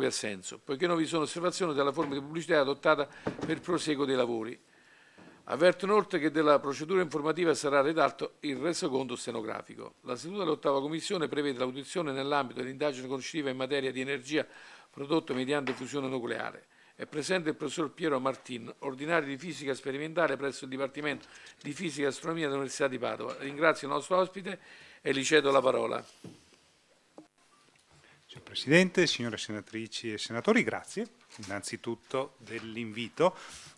proprio senso, poiché non vi sono osservazioni della forma di pubblicità adottata per il proseguo dei lavori. Avverto inoltre che della procedura informativa sarà redatto il resoconto stenografico. La seduta dell'ottava commissione prevede l'audizione nell'ambito dell'indagine conoscitiva in materia di energia prodotta mediante fusione nucleare. È presente il professor Piero Martin, ordinario di fisica sperimentale presso il Dipartimento di Fisica e Astronomia dell'Università di Padova. Ringrazio il nostro ospite e gli cedo la parola. Signor Presidente, signore senatrici e senatori, grazie innanzitutto dell'invito.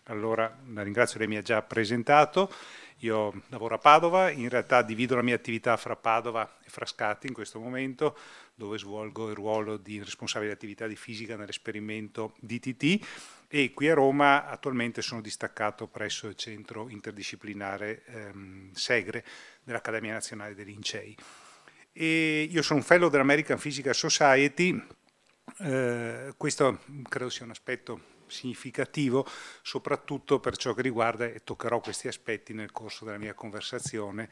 Allora, la ringrazio, lei mi ha già presentato. Io lavoro a Padova, in realtà divido la mia attività fra Padova e Frascati in questo momento, dove svolgo il ruolo di responsabile attività di fisica nell'esperimento DTT e qui a Roma attualmente sono distaccato presso il centro interdisciplinare ehm, Segre dell'Accademia Nazionale dei Lincei. E io sono un fellow dell'American Physical Society, eh, questo credo sia un aspetto significativo soprattutto per ciò che riguarda, e toccherò questi aspetti nel corso della mia conversazione,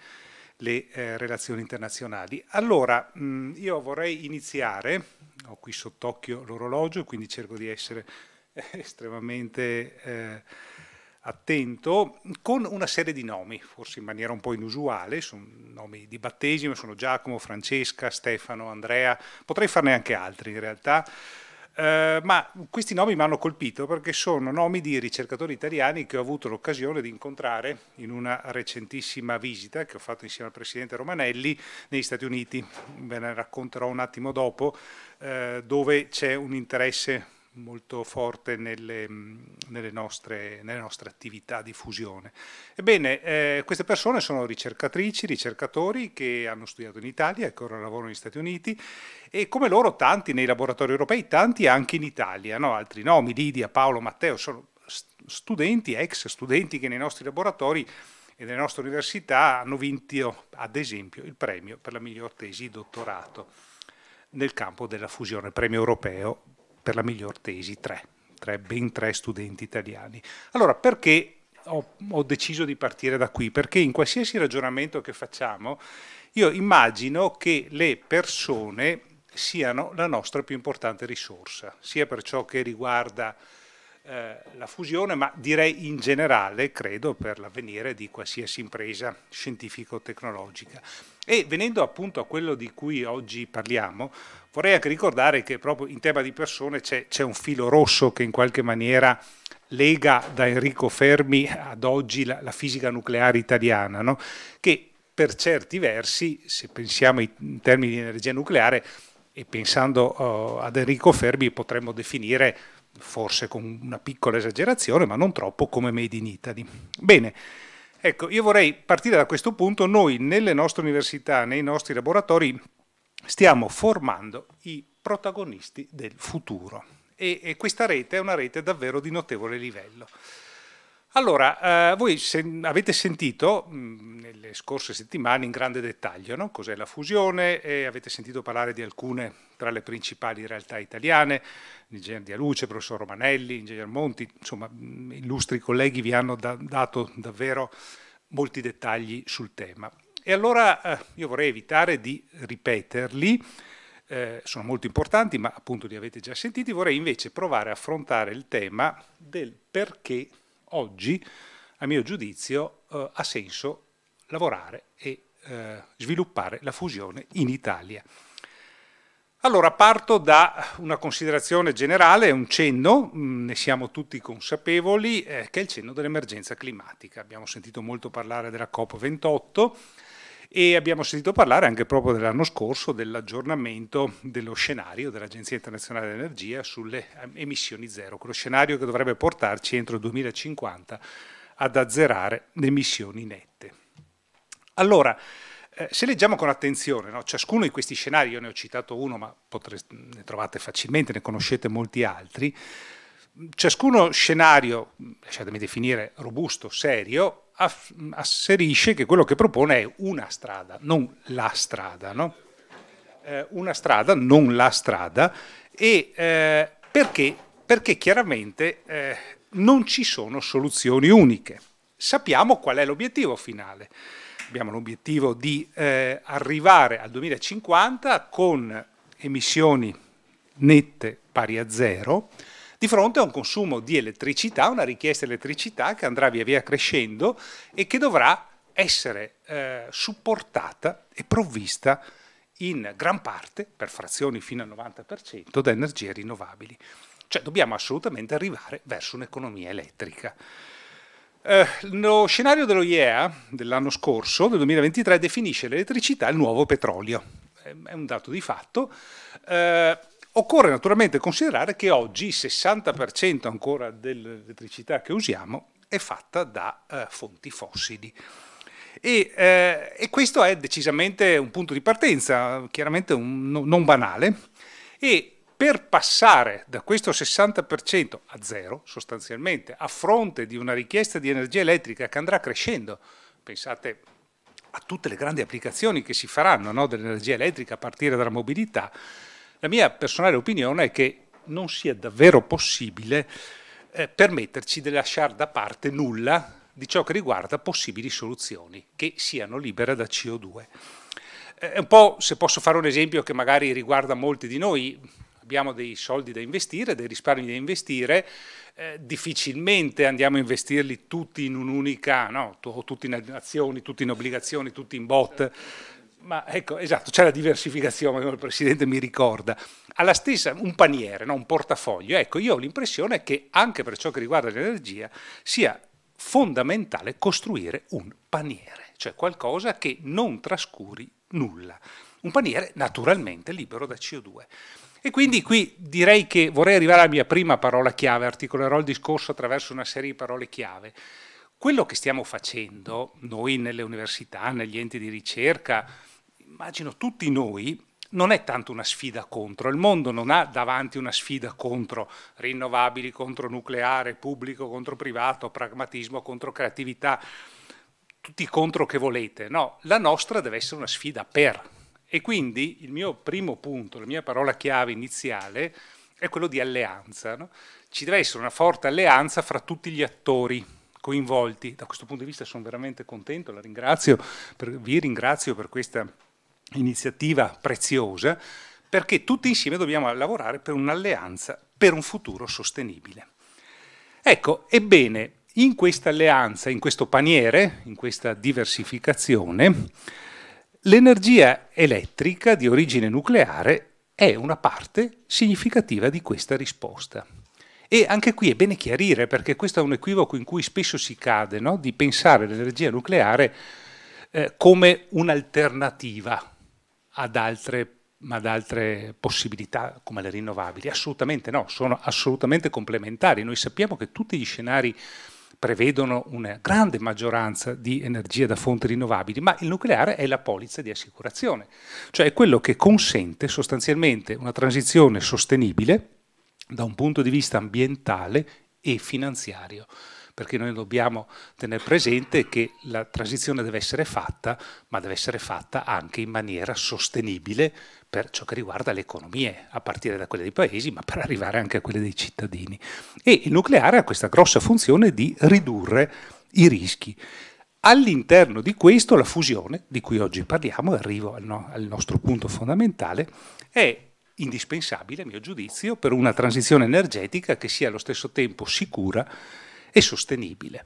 le eh, relazioni internazionali. Allora, mh, io vorrei iniziare, ho qui sott'occhio l'orologio, quindi cerco di essere eh, estremamente eh, attento, con una serie di nomi, forse in maniera un po' inusuale, sono nomi di battesimo, sono Giacomo, Francesca, Stefano, Andrea, potrei farne anche altri in realtà, eh, ma questi nomi mi hanno colpito perché sono nomi di ricercatori italiani che ho avuto l'occasione di incontrare in una recentissima visita che ho fatto insieme al Presidente Romanelli negli Stati Uniti, ve ne racconterò un attimo dopo, eh, dove c'è un interesse molto forte nelle, nelle, nostre, nelle, nostre, attività di fusione. Ebbene, eh, queste persone sono ricercatrici, ricercatori che hanno studiato in Italia e che ora lavorano negli Stati Uniti e come loro tanti nei laboratori europei, tanti anche in Italia, no? altri nomi, Lidia, Paolo, Matteo, sono studenti, ex studenti che nei nostri laboratori e nelle nostre università hanno vinto ad esempio il premio per la miglior tesi dottorato nel campo della fusione, premio europeo per la miglior tesi, tre, tre ben tre studenti italiani. Allora, perché ho, ho deciso di partire da qui? Perché in qualsiasi ragionamento che facciamo, io immagino che le persone siano la nostra più importante risorsa, sia per ciò che riguarda eh, la fusione, ma direi in generale, credo, per l'avvenire di qualsiasi impresa scientifico-tecnologica. E venendo appunto a quello di cui oggi parliamo, vorrei anche ricordare che proprio in tema di persone c'è, un filo rosso che in qualche maniera lega da Enrico Fermi ad oggi la, la fisica nucleare italiana, no? che per certi versi, se pensiamo in termini di energia nucleare, e pensando uh, ad Enrico Fermi potremmo definire forse con una piccola esagerazione, ma non troppo come Made in Italy. Bene, Ecco, io vorrei partire da questo punto. Noi nelle nostre università, nei nostri laboratori, stiamo formando i protagonisti del futuro e, e questa rete è una rete davvero di notevole livello. Allora, eh, voi se, avete sentito mh, nelle scorse settimane in grande dettaglio no? cos'è la fusione e avete sentito parlare di alcune tra le principali realtà italiane, l'ingegner Dialuce, il professor Romanelli, l'ingegner Monti, insomma mh, illustri colleghi vi hanno da, dato davvero molti dettagli sul tema. E allora eh, io vorrei evitare di ripeterli, eh, sono molto importanti ma appunto li avete già sentiti, vorrei invece provare a affrontare il tema del perché oggi, a mio giudizio, eh, ha senso lavorare e eh, sviluppare la fusione in Italia. Allora parto da una considerazione generale, un cenno, mm, ne siamo tutti consapevoli, eh, che è il cenno dell'emergenza climatica. Abbiamo sentito molto parlare della COP28 e abbiamo sentito parlare anche proprio dell'anno scorso dell'aggiornamento dello scenario dell'Agenzia Internazionale dell'Energia sulle emissioni zero, quello scenario che dovrebbe portarci entro il 2050 ad azzerare le emissioni nette. Allora, eh, se leggiamo con attenzione, no, ciascuno di questi scenari, io ne ho citato uno, ma potreste, ne trovate facilmente, ne conoscete molti altri, ciascuno scenario, lasciatemi definire robusto, serio, asserisce che quello che propone è una strada, non la strada, no? eh, una strada, non la strada, e eh, perché? Perché chiaramente eh, non ci sono soluzioni uniche. Sappiamo qual è l'obiettivo finale. Abbiamo l'obiettivo di arrivare al 2050 con emissioni nette pari a zero, di fronte a un consumo di elettricità, una richiesta di elettricità che andrà via via crescendo e che dovrà essere eh, supportata e provvista in gran parte, per frazioni fino al 90%, da energie rinnovabili. Cioè dobbiamo assolutamente arrivare verso un'economia elettrica. Eh, lo scenario dello IEA dell'anno scorso, del 2023, definisce l'elettricità il nuovo petrolio. È un dato di fatto. Eh, occorre naturalmente considerare che oggi il 60% ancora dell'elettricità che usiamo è fatta da eh, fonti fossili. E, eh, e, questo è decisamente un punto di partenza, chiaramente un, no, non banale, e per passare da questo 60% a zero, sostanzialmente, a fronte di una richiesta di energia elettrica che andrà crescendo, pensate a tutte le grandi applicazioni che si faranno no, dell'energia elettrica a partire dalla mobilità, la mia personale opinione è che non sia davvero possibile eh, permetterci di lasciare da parte nulla di ciò che riguarda possibili soluzioni che siano libere da CO2. È un po', se posso fare un esempio che magari riguarda molti di noi, abbiamo dei soldi da investire, dei risparmi da investire, eh, difficilmente andiamo a investirli tutti in un'unica, no, tutti in azioni, tutti in obbligazioni, tutti in bot. Ma ecco, esatto, c'è la diversificazione, come il Presidente mi ricorda. Alla stessa, un paniere, no? un portafoglio. Ecco, io ho l'impressione che anche per ciò che riguarda l'energia sia fondamentale costruire un paniere, cioè qualcosa che non trascuri nulla. Un paniere naturalmente libero da CO2. E quindi qui direi che vorrei arrivare alla mia prima parola chiave, articolerò il discorso attraverso una serie di parole chiave. Quello che stiamo facendo noi nelle università, negli enti di ricerca, immagino tutti noi, non è tanto una sfida contro, il mondo non ha davanti una sfida contro rinnovabili, contro nucleare, pubblico contro privato, pragmatismo contro creatività, tutti contro che volete, no, la nostra deve essere una sfida per. E quindi il mio primo punto, la mia parola chiave iniziale è quello di alleanza. No? Ci deve essere una forte alleanza fra tutti gli attori coinvolti. Da questo punto di vista sono veramente contento, la ringrazio per, vi ringrazio per questa iniziativa preziosa, perché tutti insieme dobbiamo lavorare per un'alleanza per un futuro sostenibile. Ecco, ebbene, in questa alleanza, in questo paniere, in questa diversificazione, l'energia elettrica di origine nucleare è una parte significativa di questa risposta. E anche qui è bene chiarire, perché questo è un equivoco in cui spesso si cade, no? di pensare l'energia nucleare eh, come un'alternativa ad altre, ad altre possibilità come le rinnovabili. Assolutamente no, sono assolutamente complementari. Noi sappiamo che tutti gli scenari prevedono una grande maggioranza di energia da fonti rinnovabili, ma il nucleare è la polizza di assicurazione, cioè è quello che consente sostanzialmente una transizione sostenibile da un punto di vista ambientale e finanziario perché noi dobbiamo tenere presente che la transizione deve essere fatta, ma deve essere fatta anche in maniera sostenibile per ciò che riguarda le economie, a partire da quelle dei paesi, ma per arrivare anche a quelle dei cittadini. E il nucleare ha questa grossa funzione di ridurre i rischi. All'interno di questo la fusione, di cui oggi parliamo, arrivo al, no, al nostro punto fondamentale, è indispensabile, a mio giudizio, per una transizione energetica che sia allo stesso tempo sicura e sostenibile.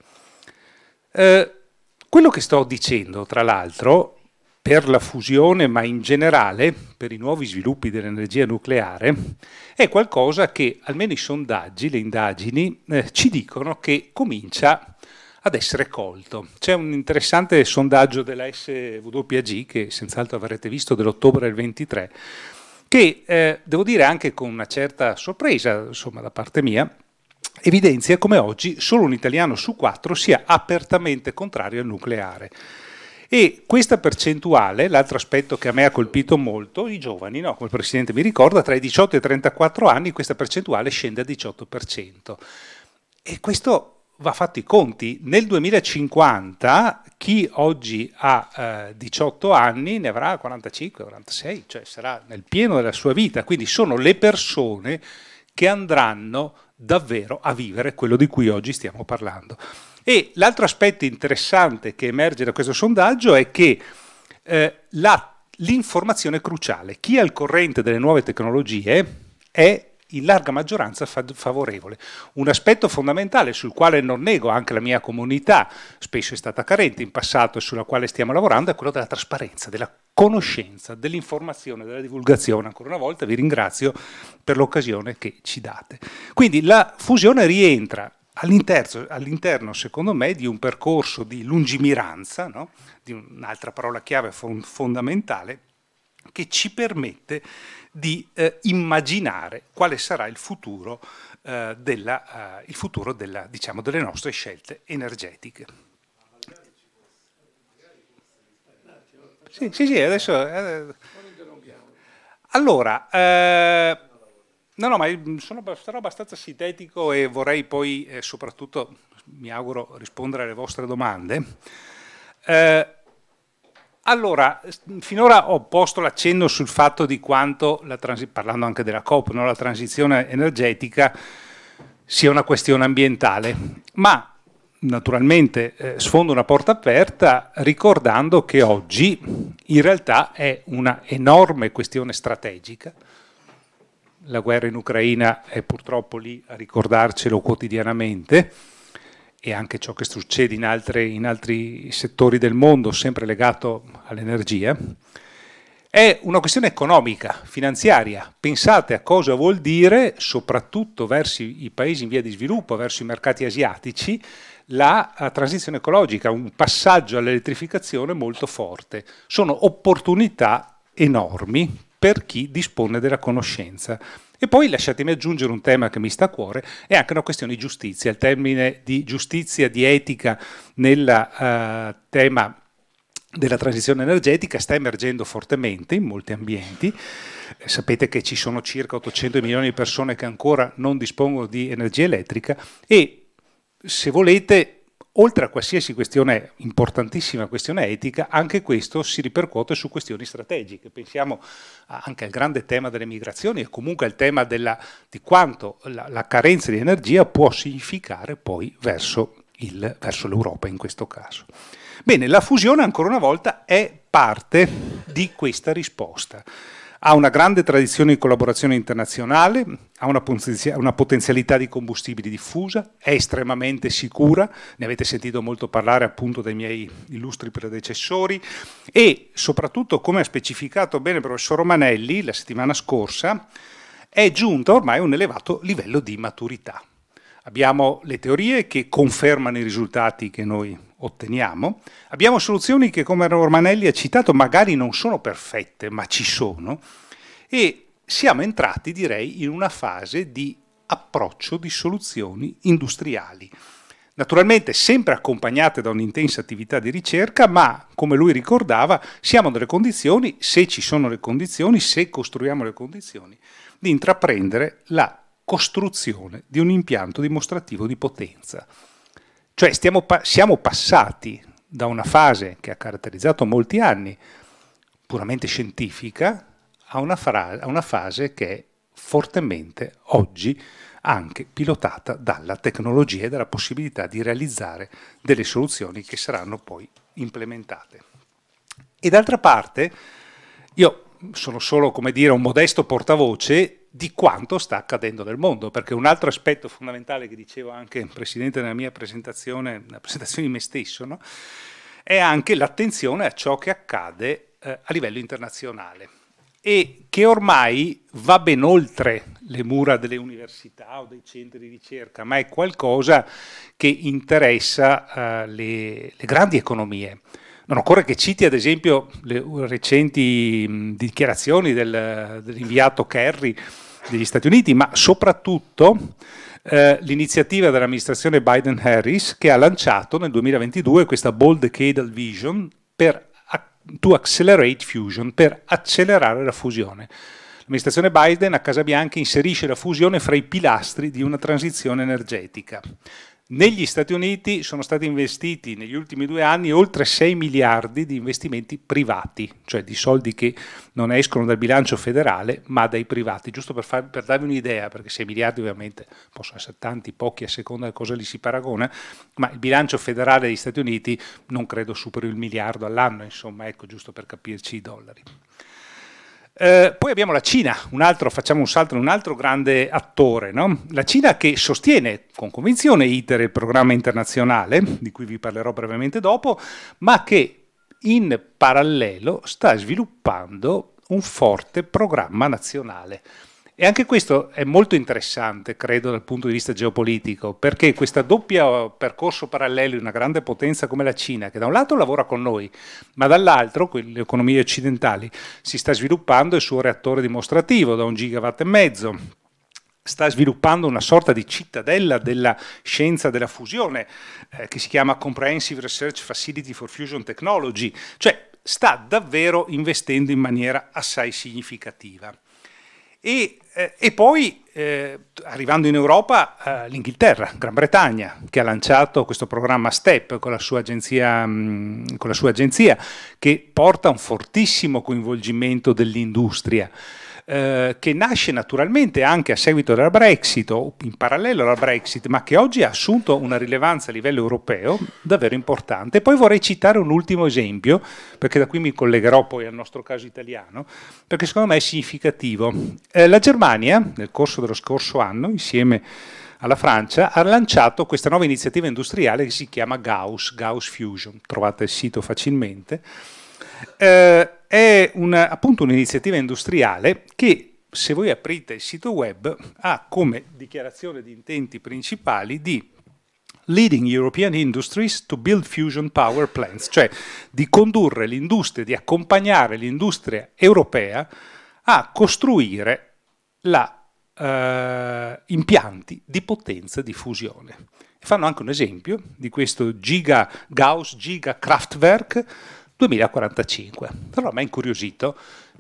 Eh, quello che sto dicendo, tra l'altro, per la fusione, ma in generale per i nuovi sviluppi dell'energia nucleare, è qualcosa che almeno i sondaggi, le indagini, eh, ci dicono che comincia ad essere colto. C'è un interessante sondaggio della SWG, che senz'altro avrete visto, dell'ottobre del 23, che eh, devo dire anche con una certa sorpresa, insomma, da parte mia, evidenzia come oggi solo un italiano su quattro sia apertamente contrario al nucleare. E questa percentuale, l'altro aspetto che a me ha colpito molto, i giovani, no? come il Presidente mi ricorda, tra i 18 e i 34 anni questa percentuale scende al 18%. E questo va fatto i conti. Nel 2050 chi oggi ha eh, 18 anni ne avrà 45, 46, cioè sarà nel pieno della sua vita. Quindi sono le persone che andranno davvero a vivere quello di cui oggi stiamo parlando. E l'altro aspetto interessante che emerge da questo sondaggio è che eh, la, l'informazione cruciale, chi è al corrente delle nuove tecnologie è in larga maggioranza favorevole. Un aspetto fondamentale sul quale non nego anche la mia comunità, spesso è stata carente in passato e sulla quale stiamo lavorando, è quello della trasparenza, della conoscenza, dell'informazione, della divulgazione. Ancora una volta vi ringrazio per l'occasione che ci date. Quindi la fusione rientra all'interno, all'interno secondo me, di un percorso di lungimiranza, no? di un'altra parola chiave fondamentale, che ci permette di eh, immaginare quale sarà il futuro, eh, della, eh, il futuro della, diciamo, delle nostre scelte energetiche. Sì, sì, sì, adesso... Eh, allora, eh, no, no, ma sono, sarò abbastanza sintetico e vorrei poi eh, soprattutto, mi auguro, rispondere alle vostre domande. Eh, allora, finora ho posto l'accenno sul fatto di quanto, parlando anche della COP, no, la transizione energetica sia una questione ambientale, ma naturalmente eh, sfondo una porta aperta ricordando che oggi in realtà è una enorme questione strategica. La guerra in Ucraina è purtroppo lì a ricordarcelo quotidianamente e anche ciò che succede in, altre, in altri settori del mondo, sempre legato all'energia, è una questione economica, finanziaria. Pensate a cosa vuol dire, soprattutto verso i paesi in via di sviluppo, verso i mercati asiatici, la transizione ecologica, un passaggio all'elettrificazione molto forte. Sono opportunità enormi per chi dispone della conoscenza. E poi lasciatemi aggiungere un tema che mi sta a cuore, è anche una questione di giustizia, il termine di giustizia, di etica nel uh, tema della transizione energetica sta emergendo fortemente in molti ambienti. Eh, sapete che ci sono circa 800 milioni di persone che ancora non dispongono di energia elettrica e se volete oltre a qualsiasi questione, importantissima questione etica, anche questo si ripercuote su questioni strategiche. Pensiamo anche al grande tema delle migrazioni e comunque al tema della, di quanto la, la, carenza di energia può significare poi verso, l'Europa in questo caso. Bene, la fusione ancora una volta è parte di questa risposta ha una grande tradizione di collaborazione internazionale, ha una, potenzialità di combustibili diffusa, è estremamente sicura, ne avete sentito molto parlare appunto dai miei illustri predecessori e soprattutto, come ha specificato bene il professor Romanelli la settimana scorsa, è giunta ormai a un elevato livello di maturità. Abbiamo le teorie che confermano i risultati che noi otteniamo, abbiamo soluzioni che, come Romanelli ha citato, magari non sono perfette, ma ci sono, e siamo entrati, direi, in una fase di approccio di soluzioni industriali. Naturalmente sempre accompagnate da un'intensa attività di ricerca, ma come lui ricordava, siamo nelle condizioni, se ci sono le condizioni, se costruiamo le condizioni, di intraprendere la costruzione di un impianto dimostrativo di potenza. Cioè stiamo, siamo passati da una fase che ha caratterizzato molti anni, puramente scientifica, a una, a una fase che è fortemente oggi anche pilotata dalla tecnologia e dalla possibilità di realizzare delle soluzioni che saranno poi implementate. E d'altra parte, io sono solo, come dire, un modesto portavoce di quanto sta accadendo nel mondo, perché un altro aspetto fondamentale che dicevo anche Presidente nella mia presentazione, nella presentazione di me stesso, no? è anche l'attenzione a ciò che accade eh, a livello internazionale e che ormai va ben oltre le mura delle università o dei centri di ricerca, ma è qualcosa che interessa uh, le, le grandi economie. Non occorre che citi ad esempio le recenti dichiarazioni del, dell'inviato Kerry degli Stati Uniti, ma soprattutto eh, l'iniziativa dell'amministrazione Biden-Harris che ha lanciato nel 2022 questa Bold Decadal Vision per to accelerate fusion, per accelerare la fusione. L'amministrazione Biden a Casa Bianca inserisce la fusione fra i pilastri di una transizione energetica. Negli Stati Uniti sono stati investiti negli ultimi due anni oltre 6 miliardi di investimenti privati, cioè di soldi che non escono dal bilancio federale ma dai privati, giusto per, far, per darvi un'idea, perché 6 miliardi ovviamente possono essere tanti, pochi a seconda di cosa li si paragona, ma il bilancio federale degli Stati Uniti non credo superi il miliardo all'anno, insomma, ecco, giusto per capirci i dollari. Eh, poi abbiamo la Cina, un altro, facciamo un salto un altro grande attore, no? la Cina che sostiene con convinzione ITER, il programma internazionale, di cui vi parlerò brevemente dopo, ma che in parallelo sta sviluppando un forte programma nazionale. E anche questo è molto interessante, credo, dal punto di vista geopolitico, perché questo doppio percorso parallelo di una grande potenza come la Cina, che da un lato lavora con noi, ma dall'altro, le economie occidentali, si sta sviluppando il suo reattore dimostrativo da un gigawatt e mezzo, sta sviluppando una sorta di cittadella della scienza della fusione, eh, che si chiama Comprehensive Research Facility for Fusion Technology, cioè sta davvero investendo in maniera assai significativa. E, eh, e poi, eh, arrivando in Europa, eh, l'Inghilterra, Gran Bretagna, che ha lanciato questo programma STEP con la sua agenzia, mh, mm, con la sua agenzia che porta un fortissimo coinvolgimento dell'industria. Eh, che nasce naturalmente anche a seguito della Brexit o in parallelo alla Brexit, ma che oggi ha assunto una rilevanza a livello europeo davvero importante. Poi vorrei citare un ultimo esempio, perché da qui mi collegherò poi al nostro caso italiano, perché secondo me è significativo. Eh, la Germania, nel corso dello scorso anno, insieme alla Francia, ha lanciato questa nuova iniziativa industriale che si chiama Gauss, Gauss Fusion, trovate il sito facilmente, eh, è una, appunto un'iniziativa industriale che se voi aprite il sito web ha come dichiarazione di intenti principali di leading European industries to build fusion power plants, cioè di condurre l'industria, di accompagnare l'industria europea a costruire la, eh, impianti di potenza di fusione. fanno anche un esempio di questo Giga Gauss Giga Kraftwerk 2045. Però mi ha incuriosito,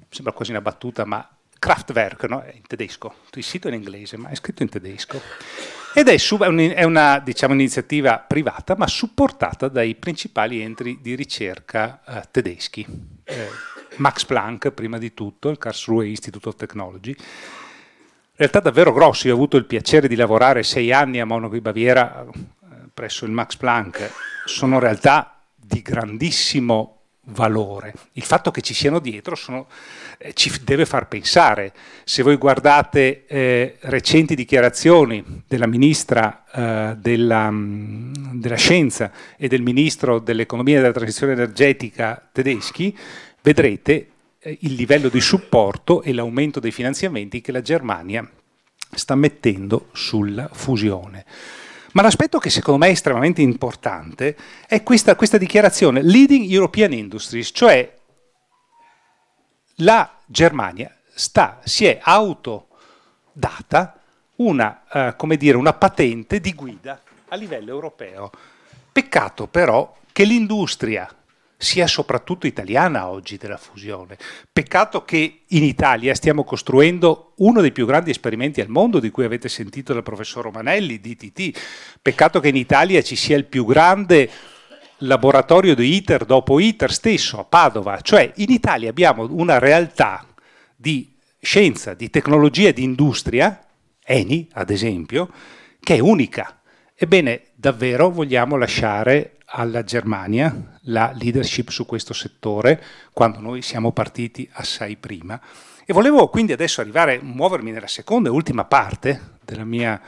sembra quasi una battuta, ma Kraftwerk, no? è in tedesco, il sito è in inglese, ma è scritto in tedesco. Ed è, su, è una diciamo, iniziativa privata, ma supportata dai principali enti di ricerca eh, tedeschi. Eh, Max Planck, prima di tutto, il Karlsruhe Institute of Technology. In realtà davvero grossi, ho avuto il piacere di lavorare sei anni a Monaco di Baviera eh, presso il Max Planck. Sono realtà di grandissimo valore. Il fatto che ci siano dietro sono, eh, ci deve far pensare. Se voi guardate eh, recenti dichiarazioni della ministra eh, della, mm, della, scienza e del ministro dell'economia e della transizione energetica tedeschi, vedrete eh, il livello di supporto e l'aumento dei finanziamenti che la Germania sta mettendo sulla fusione. Ma l'aspetto che secondo me è estremamente importante è questa, questa dichiarazione, Leading European Industries, cioè la Germania sta, si è autodata una, come dire, una patente di guida a livello europeo. Peccato però che l'industria sia soprattutto italiana oggi della fusione. Peccato che in Italia stiamo costruendo uno dei più grandi esperimenti al mondo di cui avete sentito dal professor Romanelli, DTT. Peccato che in Italia ci sia il più grande laboratorio di ITER dopo ITER stesso a Padova. Cioè in Italia abbiamo una realtà di scienza, di tecnologia e di industria, Eni ad esempio, che è unica. Ebbene, davvero vogliamo lasciare alla Germania la leadership su questo settore quando noi siamo partiti assai prima. E volevo quindi adesso arrivare, muovermi nella seconda e ultima parte della mia,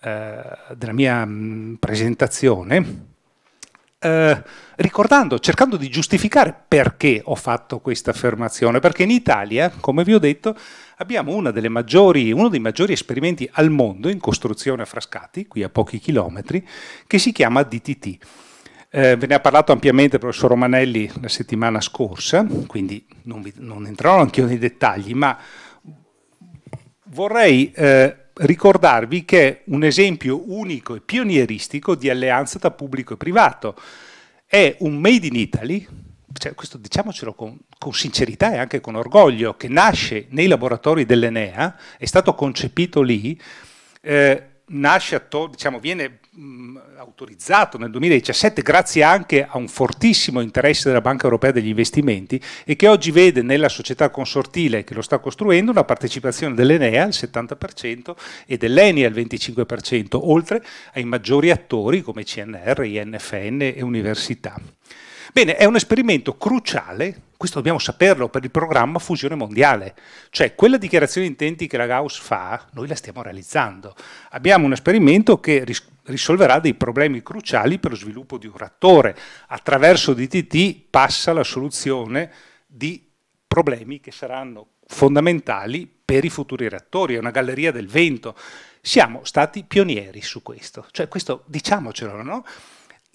eh, della mia mh, presentazione, eh, ricordando, cercando di giustificare perché ho fatto questa affermazione, perché in Italia, come vi ho detto, abbiamo maggiori, uno dei maggiori esperimenti al mondo in costruzione a Frascati, qui a pochi chilometri, che si chiama DTT. Eh, ve ne ha parlato ampiamente il professor Romanelli la settimana scorsa, quindi non, vi, non entrerò anch'io nei dettagli, ma vorrei eh, ricordarvi che un esempio unico e pionieristico di alleanza tra pubblico e privato. È un made in Italy, cioè questo diciamocelo con, con, sincerità e anche con orgoglio, che nasce nei laboratori dell'Enea, è stato concepito lì, eh, nasce attorno, diciamo, viene mh, autorizzato nel 2017 grazie anche a un fortissimo interesse della Banca Europea degli Investimenti e che oggi vede nella società consortile che lo sta costruendo una partecipazione dell'Enea al 70% e dell'ENI al 25%, oltre ai maggiori attori come CNR, INFN e università. Bene, è un esperimento cruciale questo dobbiamo saperlo per il programma Fusione Mondiale, cioè quella dichiarazione di intenti che la Gauss fa, noi la stiamo realizzando. Abbiamo un esperimento che ris- risolverà dei problemi cruciali per lo sviluppo di un reattore. Attraverso DTT passa la soluzione di problemi che saranno fondamentali per i futuri reattori, è una galleria del vento. Siamo stati pionieri su questo, cioè questo diciamocelo, no?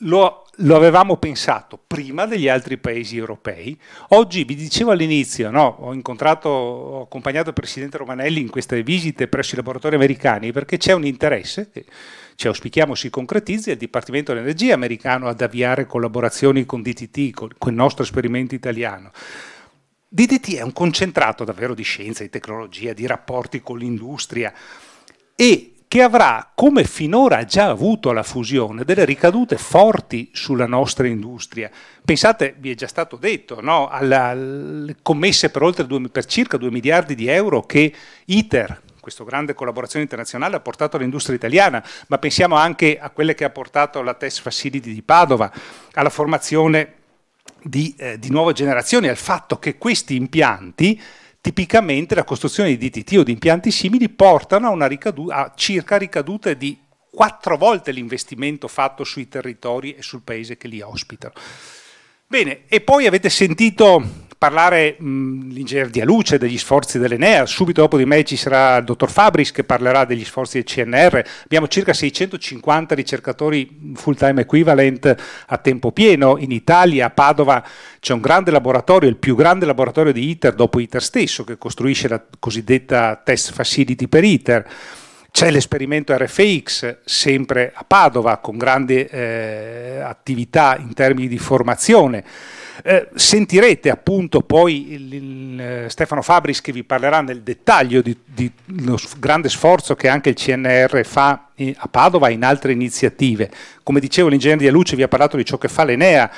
Lo, lo, avevamo pensato prima degli altri paesi europei. Oggi vi dicevo all'inizio, no, ho incontrato, ho accompagnato il presidente Romanelli in queste visite presso i laboratori americani perché c'è un interesse ci auspichiamo si concretizzi, il Dipartimento dell'Energia americano ad avviare collaborazioni con DTT, con, con il nostro esperimento italiano. DDT è un concentrato davvero di scienza, di tecnologia, di rapporti con l'industria e che avrà, come finora ha già avuto la fusione, delle ricadute forti sulla nostra industria. Pensate, vi è già stato detto, no? alle commesse per, oltre due, per circa 2 miliardi di euro che ITER, questa grande collaborazione internazionale, ha portato all'industria italiana, ma pensiamo anche a quelle che ha portato la Test Facility di Padova, alla formazione di, eh, di nuove generazioni, al fatto che questi impianti tipicamente la costruzione di DTT o di impianti simili portano a, una ricadu- a circa ricadute di quattro volte l'investimento fatto sui territori e sul paese che li ospitano. Bene, e poi avete sentito parlare l'ingegner Dialuce degli sforzi dell'Enea, subito dopo di me ci sarà il dottor Fabris che parlerà degli sforzi del CNR, abbiamo circa 650 ricercatori full time equivalent a tempo pieno, in Italia a Padova c'è un grande laboratorio, il più grande laboratorio di ITER dopo ITER stesso che costruisce la cosiddetta test facility per ITER. C'è l'esperimento RFX sempre a Padova con grande eh, attività in termini di formazione. Eh, sentirete appunto poi il, il, eh, Stefano Fabris che vi parlerà nel dettaglio di, di lo grande sforzo che anche il CNR fa a Padova e in altre iniziative. Come dicevo, l'ingegnere di Luce vi ha parlato di ciò che fa l'Enea.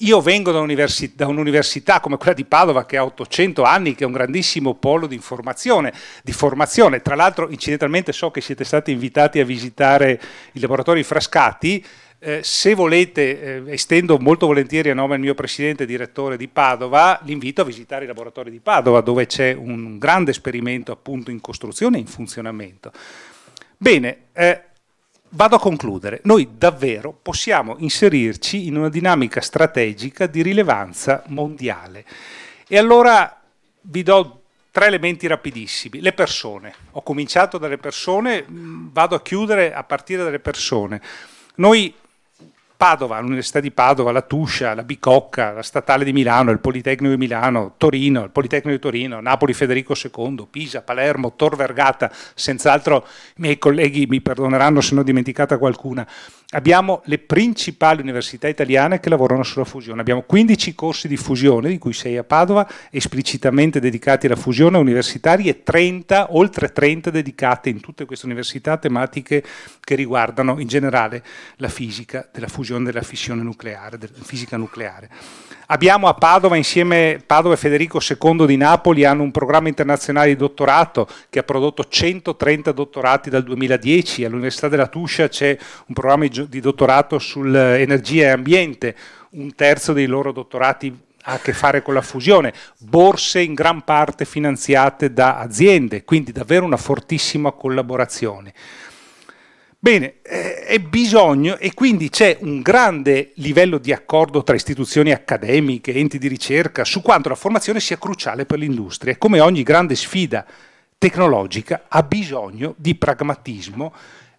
Io vengo da, università, da un'università come quella di Padova che ha 800 anni, che è un grandissimo polo di informazione, di formazione. Tra l'altro, incidentalmente so che siete stati invitati a visitare i laboratori Frascati. Eh, se volete, eh, estendo molto volentieri a nome del mio presidente e direttore di Padova, l'invito a visitare i laboratori di Padova, dove c'è un grande esperimento appunto in costruzione e in funzionamento. Bene, eh, vado a concludere. Noi davvero possiamo inserirci in una dinamica strategica di rilevanza mondiale. E allora vi do tre elementi rapidissimi. Le persone. Ho cominciato dalle persone, vado a chiudere a partire dalle persone. Noi Padova, l'Università di Padova, la Tuscia, la Bicocca, la Statale di Milano, il Politecnico di Milano, Torino, il Politecnico di Torino, Napoli Federico II, Pisa, Palermo, Tor Vergata, senz'altro i miei colleghi mi perdoneranno se ne ho dimenticata qualcuna, abbiamo le principali università italiane che lavorano sulla fusione. Abbiamo 15 corsi di fusione, di cui 6 a Padova, esplicitamente dedicati alla fusione universitaria e 30, oltre 30 dedicate in tutte queste università a tematiche che riguardano in generale la fisica della fusione della fissione nucleare, della fisica nucleare. Abbiamo a Padova, insieme Padova e Federico II di Napoli, hanno un programma internazionale di dottorato che ha prodotto 130 dottorati dal 2010. All'Università della Tuscia c'è un programma di dottorato sull'energia e ambiente, un terzo dei loro dottorati ha a che fare con la fusione, borse in gran parte finanziate da aziende, quindi davvero una fortissima collaborazione. Bene, eh, è bisogno e quindi c'è un grande livello di accordo tra istituzioni accademiche, enti di ricerca, su quanto la formazione sia cruciale per l'industria. E come ogni grande sfida tecnologica ha bisogno di pragmatismo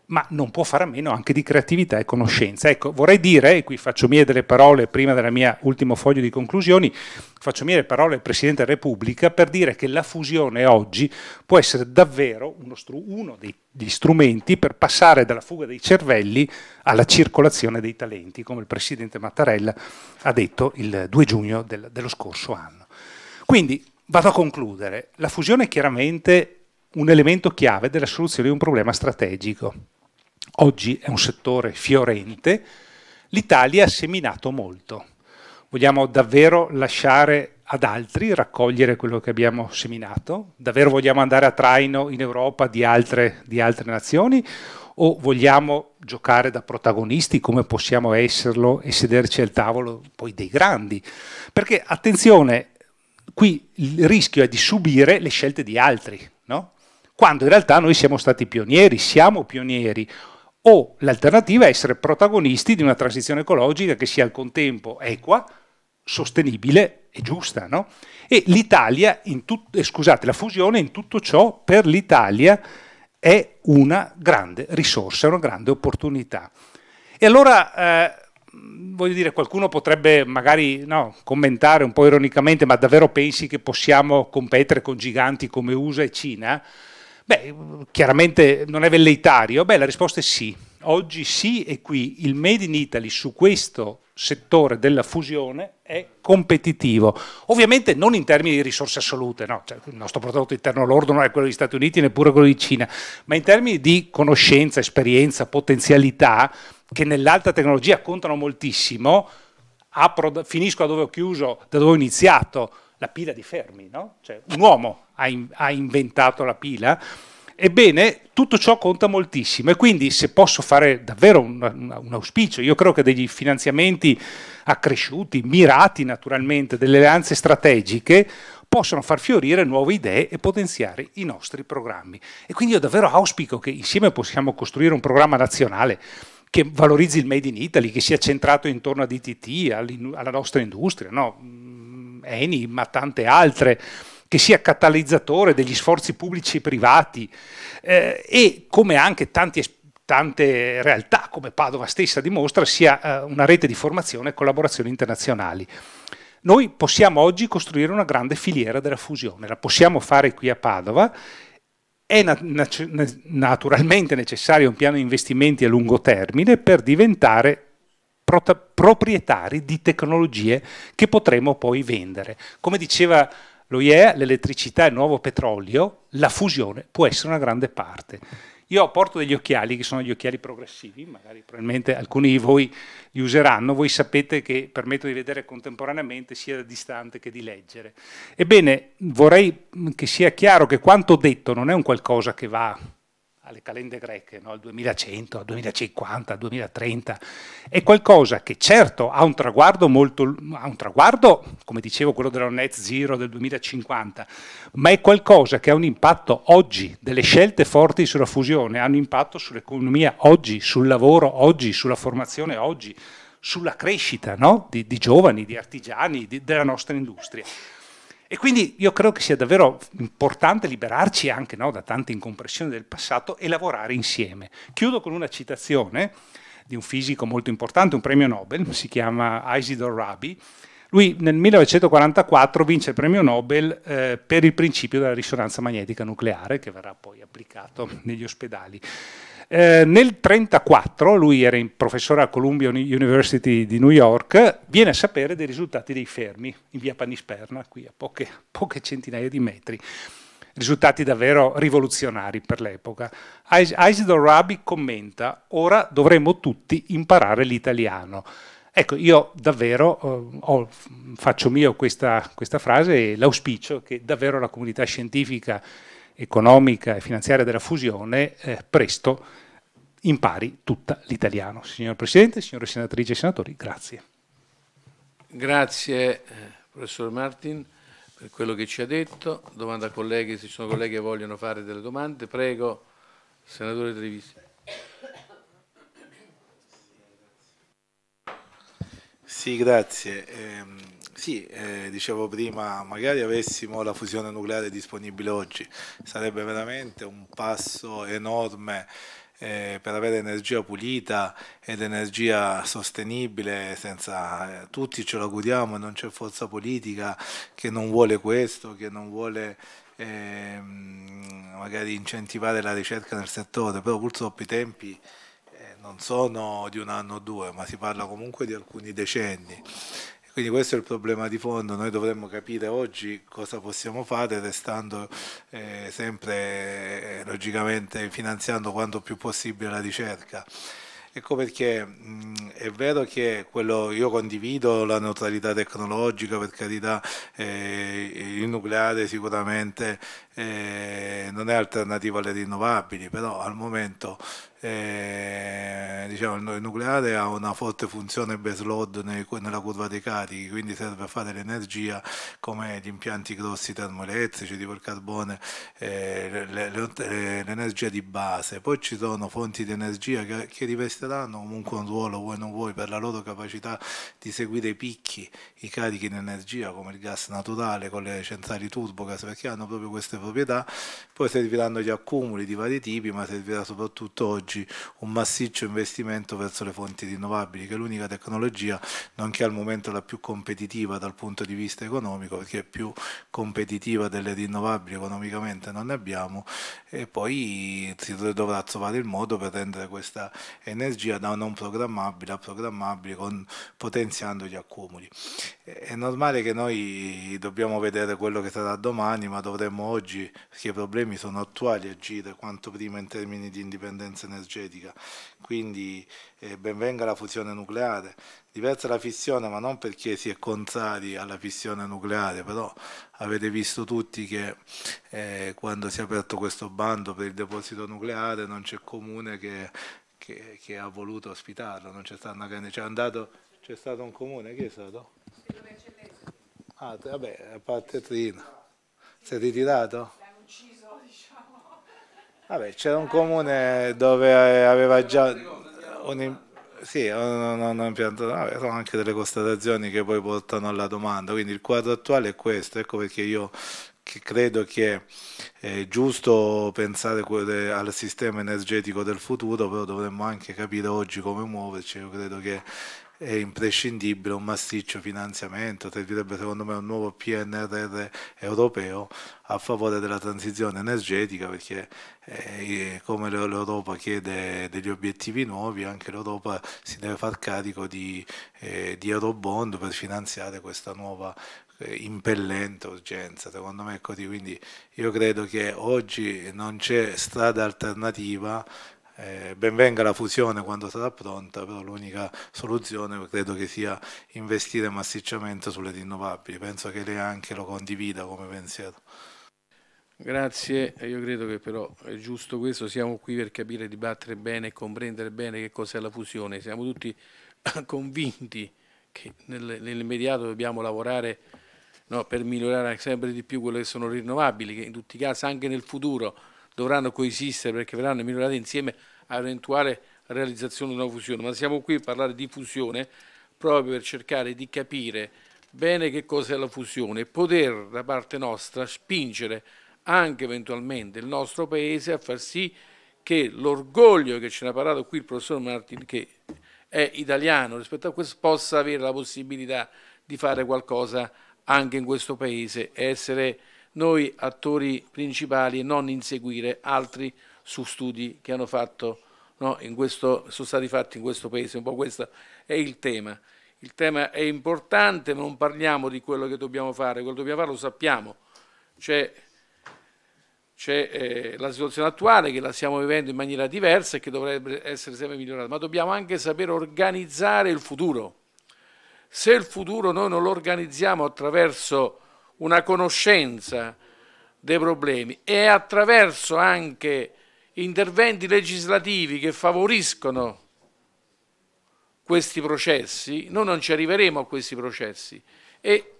ma non può fare a meno anche di creatività e conoscenza. Ecco, vorrei dire, e qui faccio mie delle parole prima del mio ultimo foglio di conclusioni, faccio mie le parole del Presidente della Repubblica per dire che la fusione oggi può essere davvero uno, uno degli strumenti per passare dalla fuga dei cervelli alla circolazione dei talenti, come il Presidente Mattarella ha detto il 2 giugno del, dello scorso anno. Quindi vado a concludere, la fusione è chiaramente un elemento chiave della soluzione di un problema strategico oggi è un settore fiorente, l'Italia ha seminato molto. Vogliamo davvero lasciare ad altri raccogliere quello che abbiamo seminato? Davvero vogliamo andare a traino in Europa di altre, di altre nazioni? o vogliamo giocare da protagonisti come possiamo esserlo e sederci al tavolo poi dei grandi? Perché attenzione, qui il rischio è di subire le scelte di altri, no? quando in realtà noi siamo stati pionieri, siamo pionieri, o l'alternativa è essere protagonisti di una transizione ecologica che sia al contempo equa, sostenibile e giusta. No? E l'Italia, eh, scusate, la fusione in tutto ciò per l'Italia è una grande risorsa, una grande opportunità. E allora, eh, voglio dire, qualcuno potrebbe magari no, commentare un po' ironicamente, ma davvero pensi che possiamo competere con giganti come USA e Cina? Beh, chiaramente non è velleitario. Beh, la risposta è sì. Oggi sì e qui il Made in Italy su questo settore della fusione è competitivo. Ovviamente non in termini di risorse assolute, no? cioè, il nostro prodotto interno lordo non è quello degli Stati Uniti neppure quello di Cina, ma in termini di conoscenza, esperienza, potenzialità che nell'alta tecnologia contano moltissimo. Apro, finisco da dove ho chiuso, da dove ho iniziato, la pila di Fermi, no? cioè, un uomo ha, in, ha inventato la pila, Ebbene, tutto ciò conta moltissimo e quindi se posso fare davvero un, un, auspicio, io credo che degli finanziamenti accresciuti, mirati naturalmente, delle alleanze strategiche, possono far fiorire nuove idee e potenziare i nostri programmi. E quindi io davvero auspico che insieme possiamo costruire un programma nazionale che valorizzi il Made in Italy, che sia centrato intorno ad ITT, alla nostra industria, no? Eni, ma tante altre che sia catalizzatore degli sforzi pubblici e privati eh, e come anche tanti, tante realtà come Padova stessa dimostra sia eh, una rete di formazione e collaborazioni internazionali. Noi possiamo oggi costruire una grande filiera della fusione, la possiamo fare qui a Padova è nat naturalmente necessario un piano di investimenti a lungo termine per diventare proprietari di tecnologie che potremo poi vendere. Come diceva lo IEA, l'elettricità e il nuovo petrolio, la fusione può essere una grande parte. Io porto degli occhiali che sono gli occhiali progressivi, magari probabilmente alcuni di voi li useranno, voi sapete che permettono di vedere contemporaneamente sia da distante che di leggere. Ebbene, vorrei che sia chiaro che quanto detto non è un qualcosa che va alle calende greche, no? al 2100, al 2050, al 2030, è qualcosa che certo ha un traguardo molto, ha un traguardo, come dicevo, quello della net zero del 2050, ma è qualcosa che ha un impatto oggi, delle scelte forti sulla fusione, hanno impatto sull'economia oggi, sul lavoro oggi, sulla formazione oggi, sulla crescita no? di, di, giovani, di artigiani, di, della nostra industria. E quindi io credo che sia davvero importante liberarci anche no, da tante incompressioni del passato e lavorare insieme. Chiudo con una citazione di un fisico molto importante, un premio Nobel, si chiama Isidore Rabi. Lui nel 1944 vince il premio Nobel eh, per il principio della risonanza magnetica nucleare, che verrà poi applicato negli ospedali. Eh, nel 1934, lui era professore a Columbia University di New York, viene a sapere dei risultati dei fermi in via Panisperna, qui a poche, poche centinaia di metri. Risultati davvero rivoluzionari per l'epoca. Isidore Rabi commenta, ora dovremmo tutti imparare l'italiano. Ecco, io davvero eh, ho, faccio mio questa, questa frase e l'auspicio che davvero la comunità scientifica economica e finanziaria della fusione, eh, presto impari tutta l'italiano. Signor Presidente, signore senatrici e senatori, grazie. Grazie eh, professor Martin per quello che ci ha detto. Domanda a colleghi, se ci sono colleghi che vogliono fare delle domande. Prego, senatore Trevisi. Sì, grazie. Eh, sì, eh, dicevo prima, magari avessimo la fusione nucleare disponibile oggi, sarebbe veramente un passo enorme eh, per avere energia pulita ed energia sostenibile, senza, eh, tutti ce lo auguriamo, non c'è forza politica che non vuole questo, che non vuole eh, magari incentivare la ricerca nel settore, però purtroppo i tempi eh, non sono di un anno o due, ma si parla comunque di alcuni decenni quindi questo è il problema di fondo, noi dovremmo capire oggi cosa possiamo fare restando eh, sempre eh, logicamente finanziando quanto più possibile la ricerca. Ecco perché mh, è vero che quello, io condivido la neutralità tecnologica, per carità eh, il nucleare sicuramente eh, non è alternativa alle rinnovabili, però al momento eh, diciamo, il nucleare ha una forte funzione baseload nella curva dei carichi, quindi serve per fare l'energia come gli impianti grossi termoelettrici, tipo il carbone, eh, l'energia di base. Poi ci sono fonti di energia che, che rivesteranno comunque un ruolo, vuoi non vuoi, per la loro capacità di seguire i picchi, i carichi di energia come il gas naturale con le centrali turbogas, perché hanno proprio queste proprietà. Poi serviranno gli accumuli di vari tipi, ma servirà soprattutto oggi un massiccio investimento verso le fonti rinnovabili, che è l'unica tecnologia, nonché al momento la più competitiva dal punto di vista economico, perché è più competitiva delle rinnovabili economicamente non ne abbiamo, e poi si dovrà trovare il modo per rendere questa energia da non programmabile a programmabile con, potenziando gli accumuli. È normale che noi dobbiamo vedere quello che sarà domani, ma dovremmo oggi, perché i problemi sono attuali, agire quanto prima in termini di indipendenza energetica energetica, quindi eh, benvenga la fusione nucleare. Diversa la fissione, ma non perché si è contrari alla fissione nucleare, però avete visto tutti che eh, quando si è aperto questo bando per il deposito nucleare non c'è comune che, che, che ha voluto ospitarlo, non c'è stata una grande... C'è, andato, c'è stato un comune, chi è stato? Ah, vabbè, a parte Trino. Si è ritirato? Vabbè, c'era un comune dove aveva già un, sì, un, un impianto, vabbè, sono anche delle constatazioni che poi portano alla domanda, quindi il quadro attuale è questo, ecco perché io che credo che è giusto pensare al sistema energetico del futuro, però dovremmo anche capire oggi come muoverci, io credo che è imprescindibile un massiccio finanziamento, servirebbe secondo me un nuovo PNRR europeo a favore della transizione energetica perché eh, come l'Europa chiede degli obiettivi nuovi anche l'Europa si deve far carico di, eh, di Eurobond per finanziare questa nuova eh, impellente urgenza, secondo me è così, quindi io credo che oggi non c'è strada alternativa eh, benvenga la fusione quando sarà pronta, però l'unica soluzione credo che sia investire massicciamente sulle rinnovabili. Penso che lei anche lo condivida come pensiero. Grazie, io credo che però è giusto questo, siamo qui per capire, dibattere bene e comprendere bene che cos'è la fusione, siamo tutti convinti che nell'immediato dobbiamo lavorare no, per migliorare sempre di più quelle che sono rinnovabili, che in tutti i casi anche nel futuro dovranno coesistere perché verranno migliorate insieme a un'eventuale realizzazione di una fusione, ma siamo qui a parlare di fusione proprio per cercare di capire bene che cosa è la fusione e poter da parte nostra spingere anche eventualmente il nostro Paese a far sì che l'orgoglio che ce ne ha parlato qui il professor Martin, che è italiano rispetto a questo, possa avere la possibilità di fare qualcosa anche in questo Paese e essere noi attori principali non inseguire altri su studi che fatto, no, questo, sono stati fatti in questo paese, un po' questo è il tema. Il tema è importante, ma non parliamo di quello che dobbiamo fare, quello che dobbiamo fare lo sappiamo. C'è, c'è eh, la situazione attuale che la stiamo vivendo in maniera diversa e che dovrebbe essere sempre migliorata, ma dobbiamo anche sapere organizzare il futuro. Se il futuro noi non lo organizziamo attraverso una conoscenza dei problemi e attraverso anche interventi legislativi che favoriscono questi processi, noi non ci arriveremo a questi processi e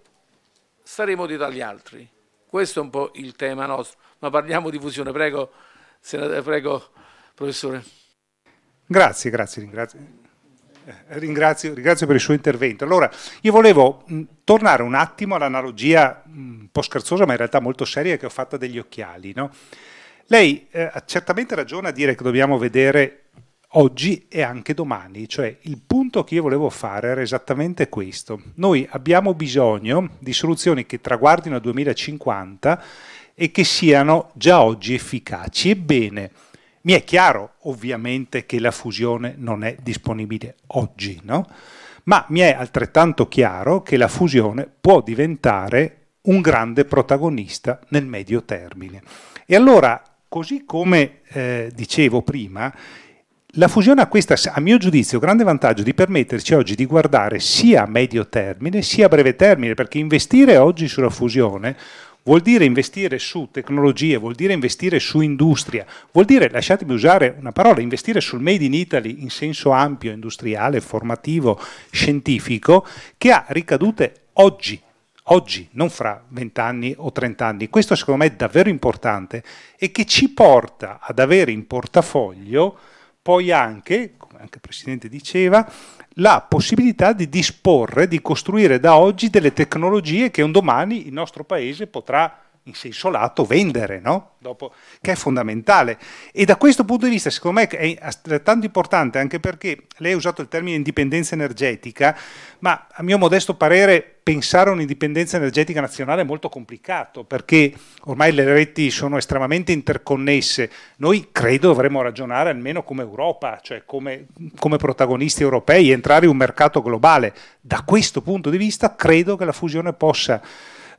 staremo dietro agli altri. Questo è un po' il tema nostro, ma parliamo di fusione. Prego, prego professore. Grazie, grazie, ringrazio. Ringrazio, ringrazio, per il suo intervento. Allora, io volevo mh, tornare un attimo all'analogia un po' scherzosa, ma in realtà molto seria, che ho fatto degli occhiali. No? Lei eh, ha certamente ragione a dire che dobbiamo vedere oggi e anche domani, cioè il punto che io volevo fare era esattamente questo. Noi abbiamo bisogno di soluzioni che traguardino il 2050 e che siano già oggi efficaci. Ebbene, mi è chiaro ovviamente che la fusione non è disponibile oggi, no? ma mi è altrettanto chiaro che la fusione può diventare un grande protagonista nel medio termine. E allora, così come eh, dicevo prima, la fusione ha questo, a mio giudizio, grande vantaggio di permetterci oggi di guardare sia a medio termine sia a breve termine, perché investire oggi sulla fusione vuol dire investire su tecnologie, vuol dire investire su industria, vuol dire, lasciatemi usare una parola, investire sul Made in Italy in senso ampio, industriale, formativo, scientifico, che ha ricadute oggi oggi, non fra 20 anni o 30 anni. Questo secondo me è davvero importante e che ci porta ad avere in portafoglio poi anche, come anche il Presidente diceva, la possibilità di disporre, di costruire da oggi delle tecnologie che un domani il nostro Paese potrà in senso lato vendere, no? Dopo, che è fondamentale. E da questo punto di vista, secondo me, è altrettanto importante anche perché lei ha usato il termine indipendenza energetica, ma a mio modesto parere pensare a un'indipendenza energetica nazionale è molto complicato perché ormai le reti sono estremamente interconnesse. Noi credo dovremmo ragionare almeno come Europa, cioè come, come protagonisti europei, entrare in un mercato globale. Da questo punto di vista credo che la fusione possa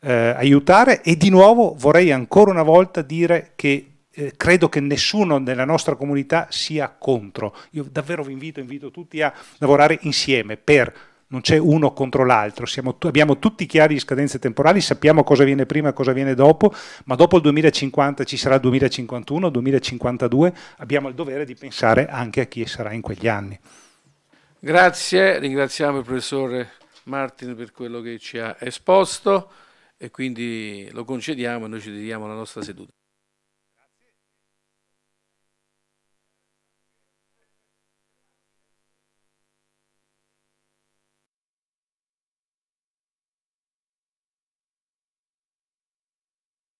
eh, aiutare e di nuovo vorrei ancora una volta dire che eh, credo che nessuno nella nostra comunità sia contro. Io davvero vi invito, invito tutti a lavorare insieme per non c'è uno contro l'altro, abbiamo tutti chiari le scadenze temporali, sappiamo cosa viene prima e cosa viene dopo, ma dopo il 2050 ci sarà il 2051, il 2052, abbiamo il dovere di pensare anche a chi sarà in quegli anni. Grazie, ringraziamo il professore Martin per quello che ci ha esposto e quindi lo concediamo e noi ci dedichiamo alla nostra seduta.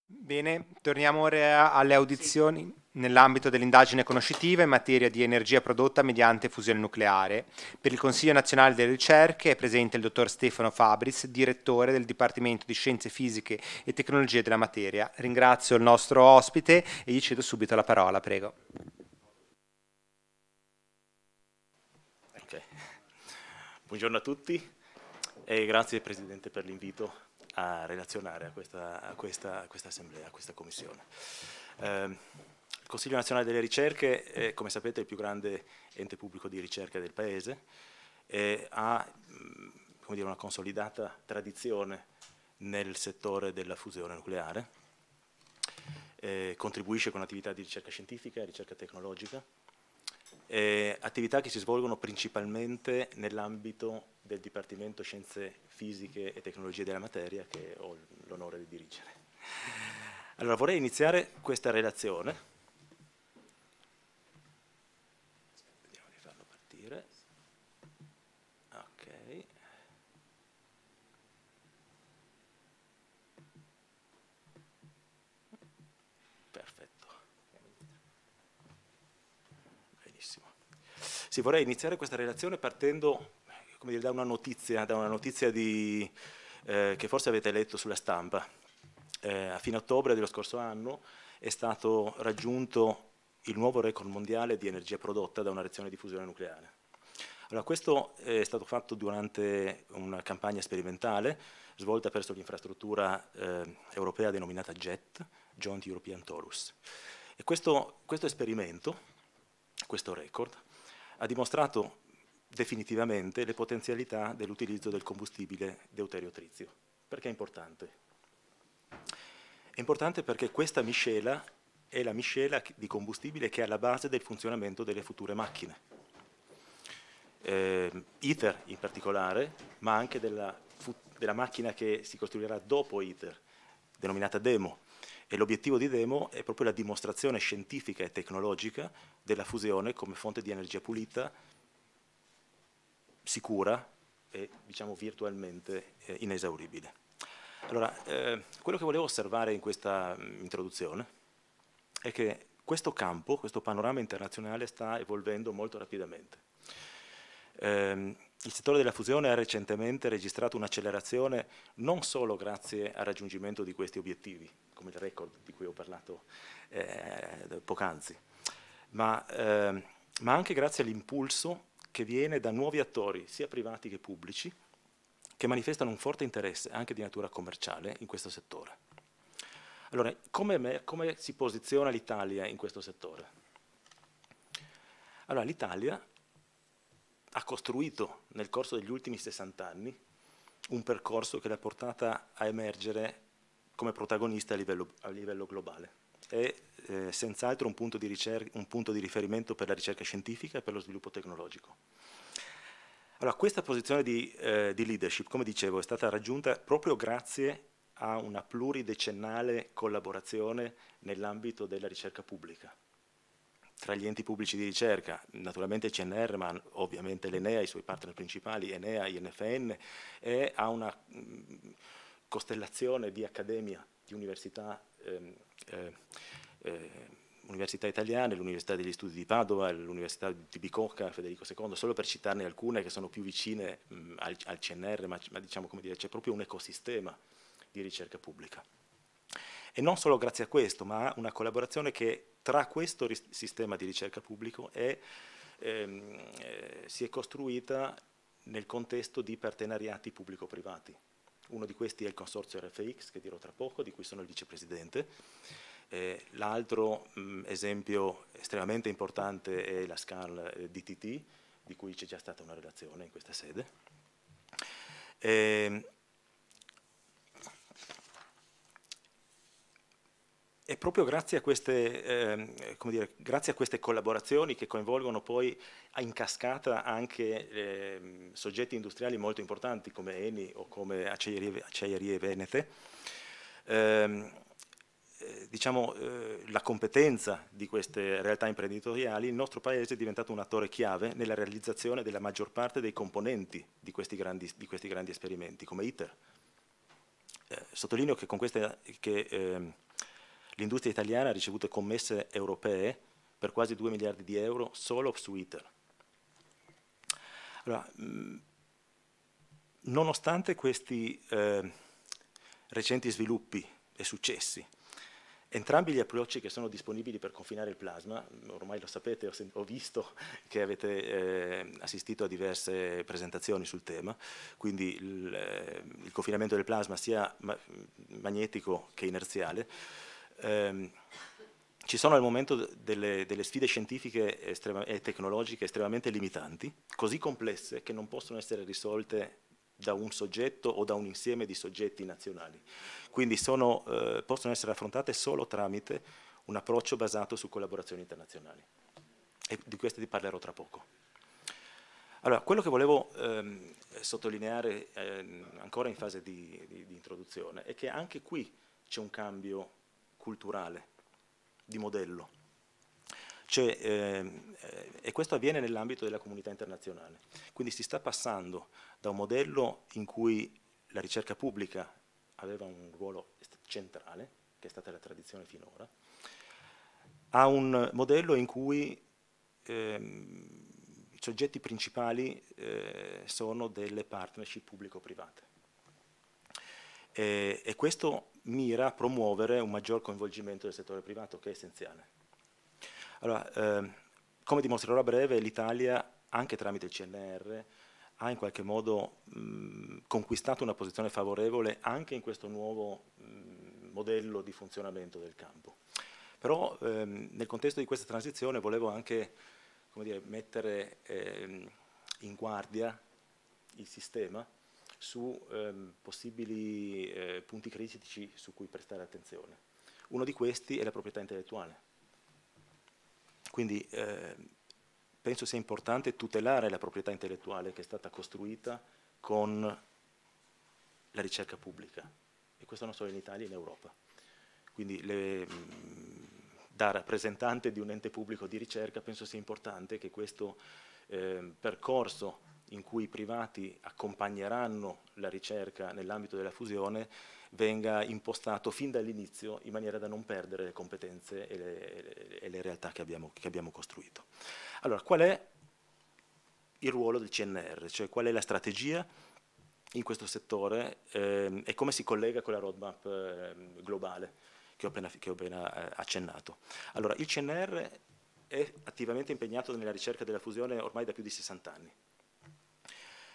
Bene, torniamo ora alle audizioni nell'ambito dell'indagine conoscitiva in materia di energia prodotta mediante fusione nucleare. Per il Consiglio nazionale delle ricerche è presente il dottor Stefano Fabris, direttore del Dipartimento di Scienze Fisiche e Tecnologie della Materia. Ringrazio il nostro ospite e gli cedo subito la parola, prego. Okay. Buongiorno a tutti e grazie Presidente per l'invito a relazionare a questa, a questa, a questa assemblea, a questa commissione. Eh, il Consiglio nazionale delle ricerche è, come sapete, il più grande ente pubblico di ricerca del Paese e ha dire, una consolidata tradizione nel settore della fusione nucleare, eh, contribuisce con attività di ricerca scientifica e ricerca tecnologica, eh, attività che si svolgono principalmente nell'ambito del Dipartimento Scienze Fisiche e Tecnologie della Materia che ho l'onore di dirigere. Allora vorrei iniziare questa relazione Sì, vorrei iniziare questa relazione partendo dire, da una notizia, da una notizia di, eh, che forse avete letto sulla stampa. Eh, a fine ottobre dello scorso anno è stato raggiunto il nuovo record mondiale di energia prodotta da una reazione di fusione nucleare. Allora, questo è stato fatto durante una campagna sperimentale svolta presso l'infrastruttura eh, europea denominata JET, Joint European Torus. E questo, questo esperimento, questo record, ha dimostrato definitivamente le potenzialità dell'utilizzo del combustibile deuterio-trizio. Perché è importante? È importante perché questa miscela è la miscela di combustibile che è alla base del funzionamento delle future macchine. Eh, ITER in particolare, ma anche della, della macchina che si costruirà dopo ITER, denominata DEMO, e l'obiettivo di Demo è proprio la dimostrazione scientifica e tecnologica della fusione come fonte di energia pulita, sicura e diciamo virtualmente eh, inesauribile. Allora, eh, quello che volevo osservare in questa mm, introduzione è che questo campo, questo panorama internazionale sta evolvendo molto rapidamente. Eh, il settore della fusione ha recentemente registrato un'accelerazione non solo grazie al raggiungimento di questi obiettivi, come il record di cui ho parlato eh, poc'anzi, ma, eh, ma anche grazie all'impulso che viene da nuovi attori, sia privati che pubblici, che manifestano un forte interesse anche di natura commerciale in questo settore. Allora, come, come si posiziona l'Italia in questo settore? Allora, l'Italia ha costruito nel corso degli ultimi 60 anni un percorso che l'ha portata a emergere come protagonista a livello, a livello globale. È eh, senz'altro un, un punto di riferimento per la ricerca scientifica e per lo sviluppo tecnologico. Allora, questa posizione di, eh, di, leadership, come dicevo, è stata raggiunta proprio grazie a una pluridecennale collaborazione nell'ambito della ricerca pubblica tra gli enti pubblici di ricerca, naturalmente CNR, ma ovviamente l'Enea, i suoi partner principali, Enea, INFN, e a una mh, costellazione di accademia, di università, ehm, eh, eh, università italiane, l'Università degli Studi di Padova, l'Università di Bicocca, Federico II, solo per citarne alcune che sono più vicine mh, al, al, CNR, ma, ma diciamo come dire, c'è proprio un ecosistema di ricerca pubblica. E non solo grazie a questo, ma una collaborazione che tra questo sistema di ricerca pubblico è, ehm, eh, si è costruita nel contesto di partenariati pubblico-privati. Uno di questi è il consorzio RFX, che dirò tra poco, di cui sono il vicepresidente. Eh, l'altro mh, esempio estremamente importante è la SCAL eh, DTT, di cui c'è già stata una relazione in questa sede. Eh, è proprio grazie a, queste, eh, dire, grazie a, queste, collaborazioni che coinvolgono poi in cascata anche eh, soggetti industriali molto importanti come Eni o come Acciaierie, Acciaierie Venete, ehm, eh, diciamo, eh, la competenza di queste realtà imprenditoriali, il nostro Paese è diventato un attore chiave nella realizzazione della maggior parte dei componenti di questi grandi, di questi grandi esperimenti, come ITER. Eh, sottolineo che con queste... Che, ehm, L'industria italiana ha ricevuto commesse europee per quasi 2 miliardi di euro solo su ITER. Allora, mh, nonostante questi eh, recenti sviluppi e successi, entrambi gli approcci che sono disponibili per confinare il plasma, ormai lo sapete, ho, ho visto che avete eh, assistito a diverse presentazioni sul tema, quindi il, eh, il confinamento del plasma sia ma magnetico che inerziale, ehm, ci sono al momento delle, delle sfide scientifiche e tecnologiche estremamente limitanti, così complesse che non possono essere risolte da un soggetto o da un insieme di soggetti nazionali. Quindi sono, eh, possono essere affrontate solo tramite un approccio basato su collaborazioni internazionali. E di queste ti parlerò tra poco. Allora, quello che volevo ehm, sottolineare ehm, ancora in fase di, di, di introduzione è che anche qui c'è un cambio culturale, di modello. Cioè, ehm, eh, e questo avviene nell'ambito della comunità internazionale. Quindi si sta passando da un modello in cui la ricerca pubblica aveva un ruolo centrale, che è stata la tradizione finora, a un modello in cui ehm, i soggetti principali eh, sono delle partnership pubblico-private. E, e questo mira a promuovere un maggior coinvolgimento del settore privato che è essenziale. Allora, eh, come dimostrerò a breve, l'Italia, anche tramite il CNR, ha in qualche modo mh, conquistato una posizione favorevole anche in questo nuovo mh, modello di funzionamento del campo. Però ehm, nel contesto di questa transizione volevo anche dire, mettere ehm, in guardia il sistema su ehm, possibili eh, punti critici su cui prestare attenzione. Uno di questi è la proprietà intellettuale. Quindi eh, penso sia importante tutelare la proprietà intellettuale che è stata costruita con la ricerca pubblica, e questo non solo in Italia, in Europa. Quindi le, da rappresentante di un ente pubblico di ricerca penso sia importante che questo eh, percorso in cui i privati accompagneranno la ricerca nell'ambito della fusione venga impostato fin dall'inizio in maniera da non perdere le competenze e le, e le realtà che abbiamo, che abbiamo, costruito. Allora, qual è il ruolo del CNR? Cioè qual è la strategia in questo settore eh, e come si collega con la roadmap eh, globale che ho appena, che ho appena eh, accennato? Allora, il CNR è attivamente impegnato nella ricerca della fusione ormai da più di 60 anni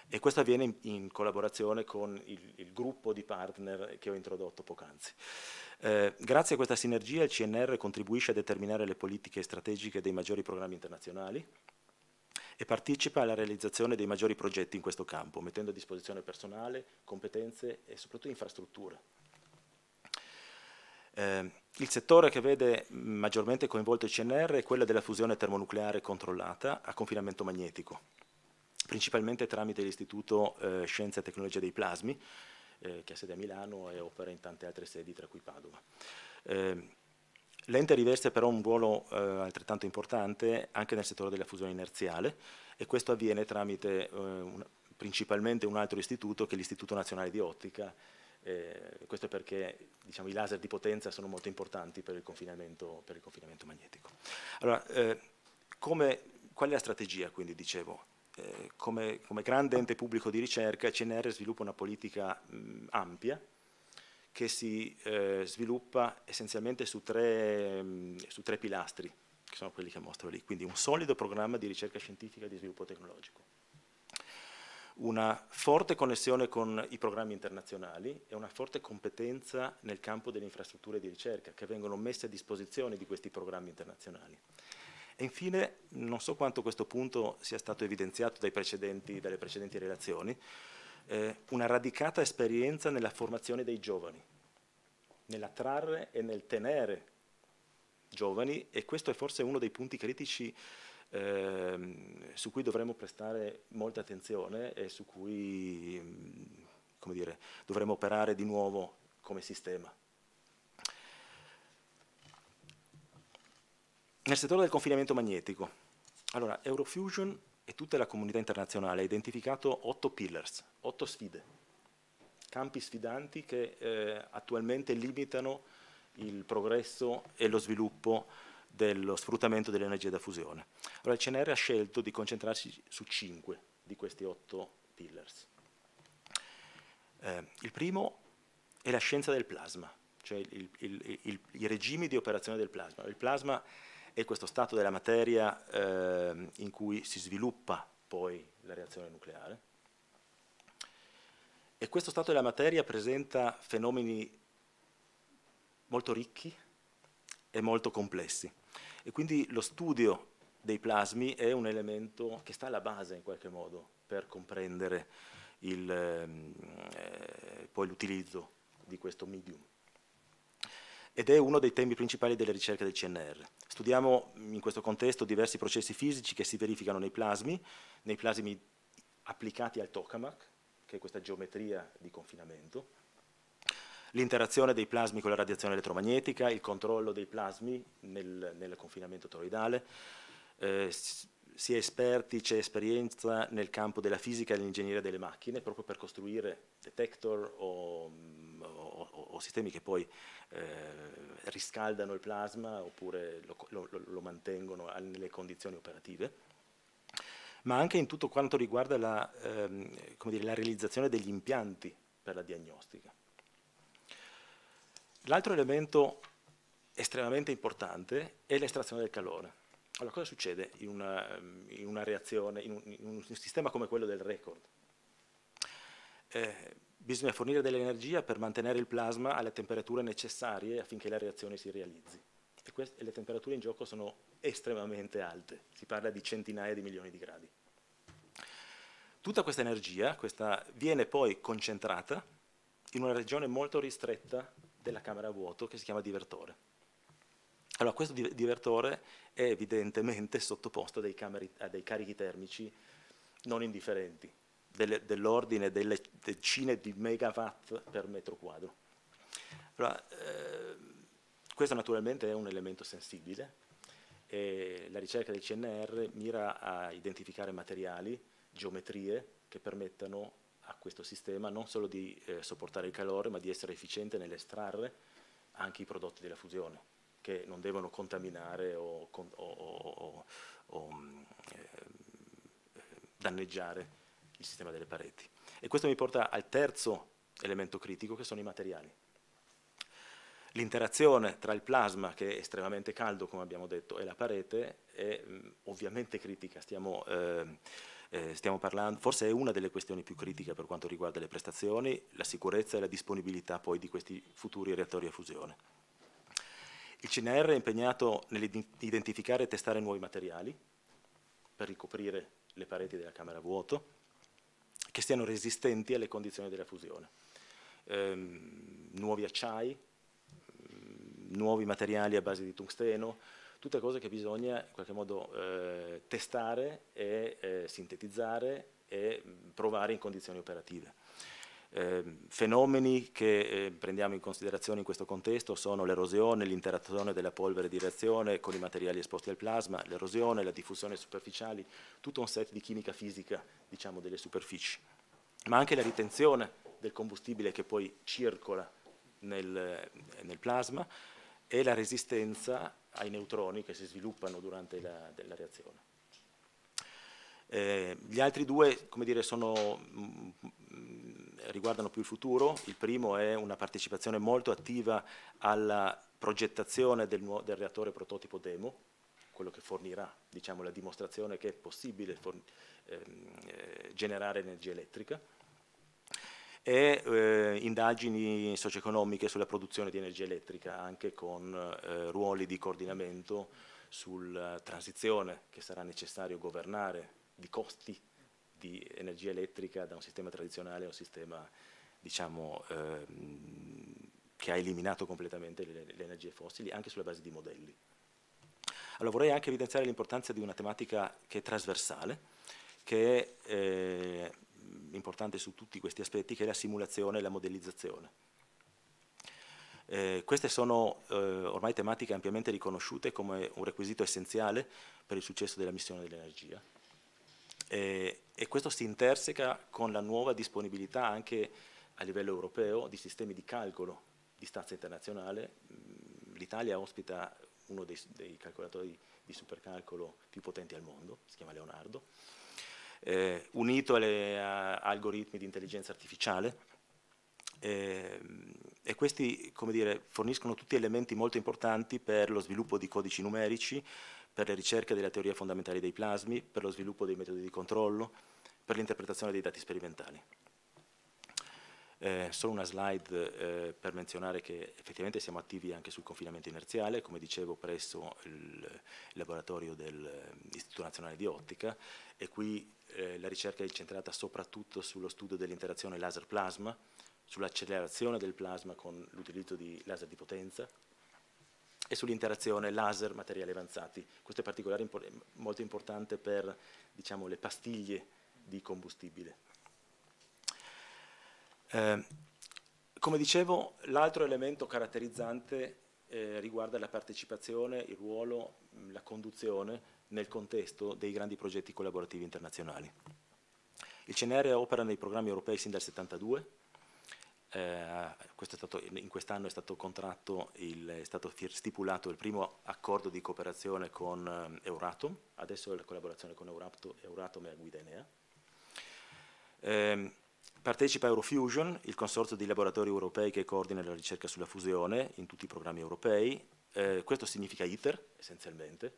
e questo avviene in, in collaborazione con il, il, gruppo di partner che ho introdotto poc'anzi. Eh, grazie a questa sinergia il CNR contribuisce a determinare le politiche strategiche dei maggiori programmi internazionali e partecipa alla realizzazione dei maggiori progetti in questo campo, mettendo a disposizione personale, competenze e soprattutto infrastrutture. Eh, il settore che vede maggiormente coinvolto il CNR è quello della fusione termonucleare controllata a confinamento magnetico, principalmente tramite l'Istituto eh, Scienze e Tecnologie dei Plasmi, eh, che ha sede a Milano e opera in tante altre sedi, tra cui Padova. Eh, L'ente riveste però un ruolo eh, altrettanto importante anche nel settore della fusione inerziale e questo avviene tramite eh, un, principalmente un altro istituto che è l'Istituto Nazionale di Ottica, eh, questo perché diciamo, i laser di potenza sono molto importanti per il confinamento, per il confinamento magnetico. Allora, come, qual è la strategia quindi dicevo? Eh, come, come, grande ente pubblico di ricerca CNR sviluppa una politica mh, ampia che si eh, sviluppa essenzialmente su tre, mh, su tre pilastri, che sono quelli che mostro lì, quindi un solido programma di ricerca scientifica e di sviluppo tecnologico, una forte connessione con i programmi internazionali e una forte competenza nel campo delle infrastrutture di ricerca che vengono messe a disposizione di questi programmi internazionali. E infine, non so quanto questo punto sia stato evidenziato precedenti, dalle precedenti relazioni, eh, una radicata esperienza nella formazione dei giovani, nell'attrarre e nel tenere giovani e questo è forse uno dei punti critici eh, su cui dovremmo prestare molta attenzione e su cui come dire, dovremmo operare di nuovo come sistema. Nel settore del confinamento magnetico, allora Eurofusion e tutta la comunità internazionale ha identificato otto pillars, otto sfide, campi sfidanti che eh, attualmente limitano il progresso e lo sviluppo dello sfruttamento dell'energia da fusione. Allora il CNR ha scelto di concentrarsi su cinque di questi otto pillars. Eh, il primo è la scienza del plasma, cioè i regimi di operazione del plasma. Il plasma è questo stato della materia eh, in cui si sviluppa poi la reazione nucleare. E questo stato della materia presenta fenomeni molto ricchi e molto complessi. E quindi lo studio dei plasmi è un elemento che sta alla base in qualche modo per comprendere il, eh, poi l'utilizzo di questo medium. Ed è uno dei temi principali delle ricerche del CNR. Studiamo in questo contesto diversi processi fisici che si verificano nei plasmi, nei plasmi applicati al tokamak, che è questa geometria di confinamento, l'interazione dei plasmi con la radiazione elettromagnetica, il controllo dei plasmi nel, nel confinamento toroidale, eh, si è esperti, c'è esperienza nel campo della fisica e dell'ingegneria delle macchine proprio per costruire detector o, o, o sistemi che poi eh, riscaldano il plasma oppure lo, lo, lo mantengono nelle condizioni operative ma anche in tutto quanto riguarda la, ehm, dire, la realizzazione degli impianti per la diagnostica. L'altro elemento estremamente importante è l'estrazione del calore. Allora, cosa succede in una, in una reazione, in un, in un, sistema come quello del record? Eh, bisogna fornire dell'energia per mantenere il plasma alle temperature necessarie affinché la reazione si realizzi. E, queste, e le temperature in gioco sono estremamente alte, si parla di centinaia di milioni di gradi. Tutta questa energia questa, viene poi concentrata in una regione molto ristretta della camera a vuoto che si chiama divertore. Allora, questo divertore è evidentemente sottoposto a dei, cameri, a dei carichi termici non indifferenti, dell'ordine delle decine di megawatt per metro quadro. Allora, eh, questo naturalmente è un elemento sensibile e la ricerca del CNR mira a identificare materiali, geometrie che permettano a questo sistema non solo di eh, sopportare il calore, ma di essere efficiente nell'estrarre anche i prodotti della fusione, che non devono contaminare o, o, o, o eh, danneggiare il sistema delle pareti. E questo mi porta al terzo elemento critico, che sono i materiali. L'interazione tra il plasma, che è estremamente caldo, come abbiamo detto, e la parete è ovviamente critica. Stiamo, eh, eh, stiamo parlando, forse è una delle questioni più critiche per quanto riguarda le prestazioni, la sicurezza e la disponibilità poi di questi futuri reattori a fusione. Il CNR è impegnato nell'identificare e testare nuovi materiali per ricoprire le pareti della camera a vuoto che siano resistenti alle condizioni della fusione. Ehm, nuovi acciai, mm, nuovi materiali a base di tungsteno, tutte cose che bisogna in qualche modo eh, testare e eh, sintetizzare e provare in condizioni operative. Eh, fenomeni che eh, prendiamo in considerazione in questo contesto sono l'erosione, l'interazione della polvere di reazione con i materiali esposti al plasma, l'erosione, la diffusione superficiali, tutto un set di chimica fisica diciamo, delle superfici, ma anche la ritenzione del combustibile che poi circola nel, nel plasma e la resistenza ai neutroni che si sviluppano durante la, la reazione. Eh, gli altri due dire, sono, mm, riguardano più il futuro, il primo è una partecipazione molto attiva alla progettazione del, del reattore prototipo demo, quello che fornirà diciamo, la dimostrazione che è possibile ehm, eh, generare energia elettrica e eh, indagini socio-economiche sulla produzione di energia elettrica, anche con eh, ruoli di coordinamento sulla transizione che sarà necessario governare di costi di energia elettrica da un sistema tradizionale a un sistema diciamo, ehm, che ha eliminato completamente le, le, energie fossili, anche sulla base di modelli. Allora vorrei anche evidenziare l'importanza di una tematica che è trasversale, che è eh, importante su tutti questi aspetti che è la simulazione e la modellizzazione. Eh, queste sono eh, ormai tematiche ampiamente riconosciute come un requisito essenziale per il successo della missione dell'energia eh, e questo si interseca con la nuova disponibilità anche a livello europeo di sistemi di calcolo di stazza internazionale. Mm, L'Italia ospita uno dei, dei calcolatori di supercalcolo più potenti al mondo, si chiama Leonardo, eh, unito alle a, algoritmi di intelligenza artificiale eh, e questi dire, forniscono tutti elementi molto importanti per lo sviluppo di codici numerici, per le ricerche della teoria fondamentale dei plasmi, per lo sviluppo dei metodi di controllo, per l'interpretazione dei dati sperimentali. Eh, solo una slide eh, per menzionare che effettivamente siamo attivi anche sul confinamento inerziale, come dicevo presso il, laboratorio dell'Istituto Nazionale di Ottica e qui eh, la ricerca è incentrata soprattutto sullo studio dell'interazione laser-plasma, sull'accelerazione del plasma con l'utilizzo di laser di potenza e sull'interazione laser-materiali avanzati. Questo è particolare molto importante per diciamo, le pastiglie di combustibile. Eh, come dicevo, l'altro elemento caratterizzante eh, riguarda la partecipazione, il ruolo, la conduzione nel contesto dei grandi progetti collaborativi internazionali. Il CNR opera nei programmi europei sin dal 1972, eh, in quest'anno è stato è stato stipulato il primo accordo di cooperazione con eh, Euratom, adesso la collaborazione con Euratom, Euratom è a guida Enea. Eh, partecipa Eurofusion, il consorzio di laboratori europei che coordina la ricerca sulla fusione in tutti i programmi europei. Eh, questo significa ITER essenzialmente,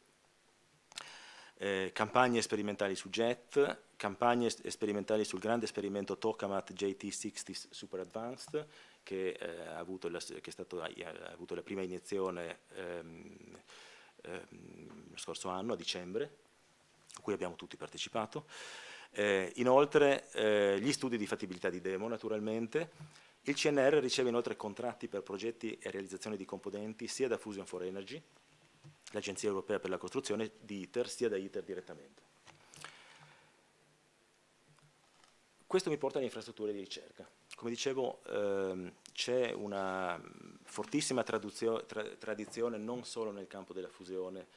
eh, campagne sperimentali su JET, campagne sperimentali sul grande esperimento Tokamat JT60 Super Advanced che, eh, ha, avuto la, che stato, ha, avuto la, prima iniezione ehm, ehm, lo scorso anno, a dicembre, a cui abbiamo tutti partecipato. Eh, inoltre eh, gli studi di fattibilità di demo naturalmente, il CNR riceve inoltre contratti per progetti e realizzazione di componenti sia da Fusion for Energy, l'Agenzia Europea per la Costruzione di ITER sia da ITER direttamente. Questo mi porta alle infrastrutture di ricerca. Come dicevo ehm, c'è una fortissima tra tradizione non solo nel campo della fusione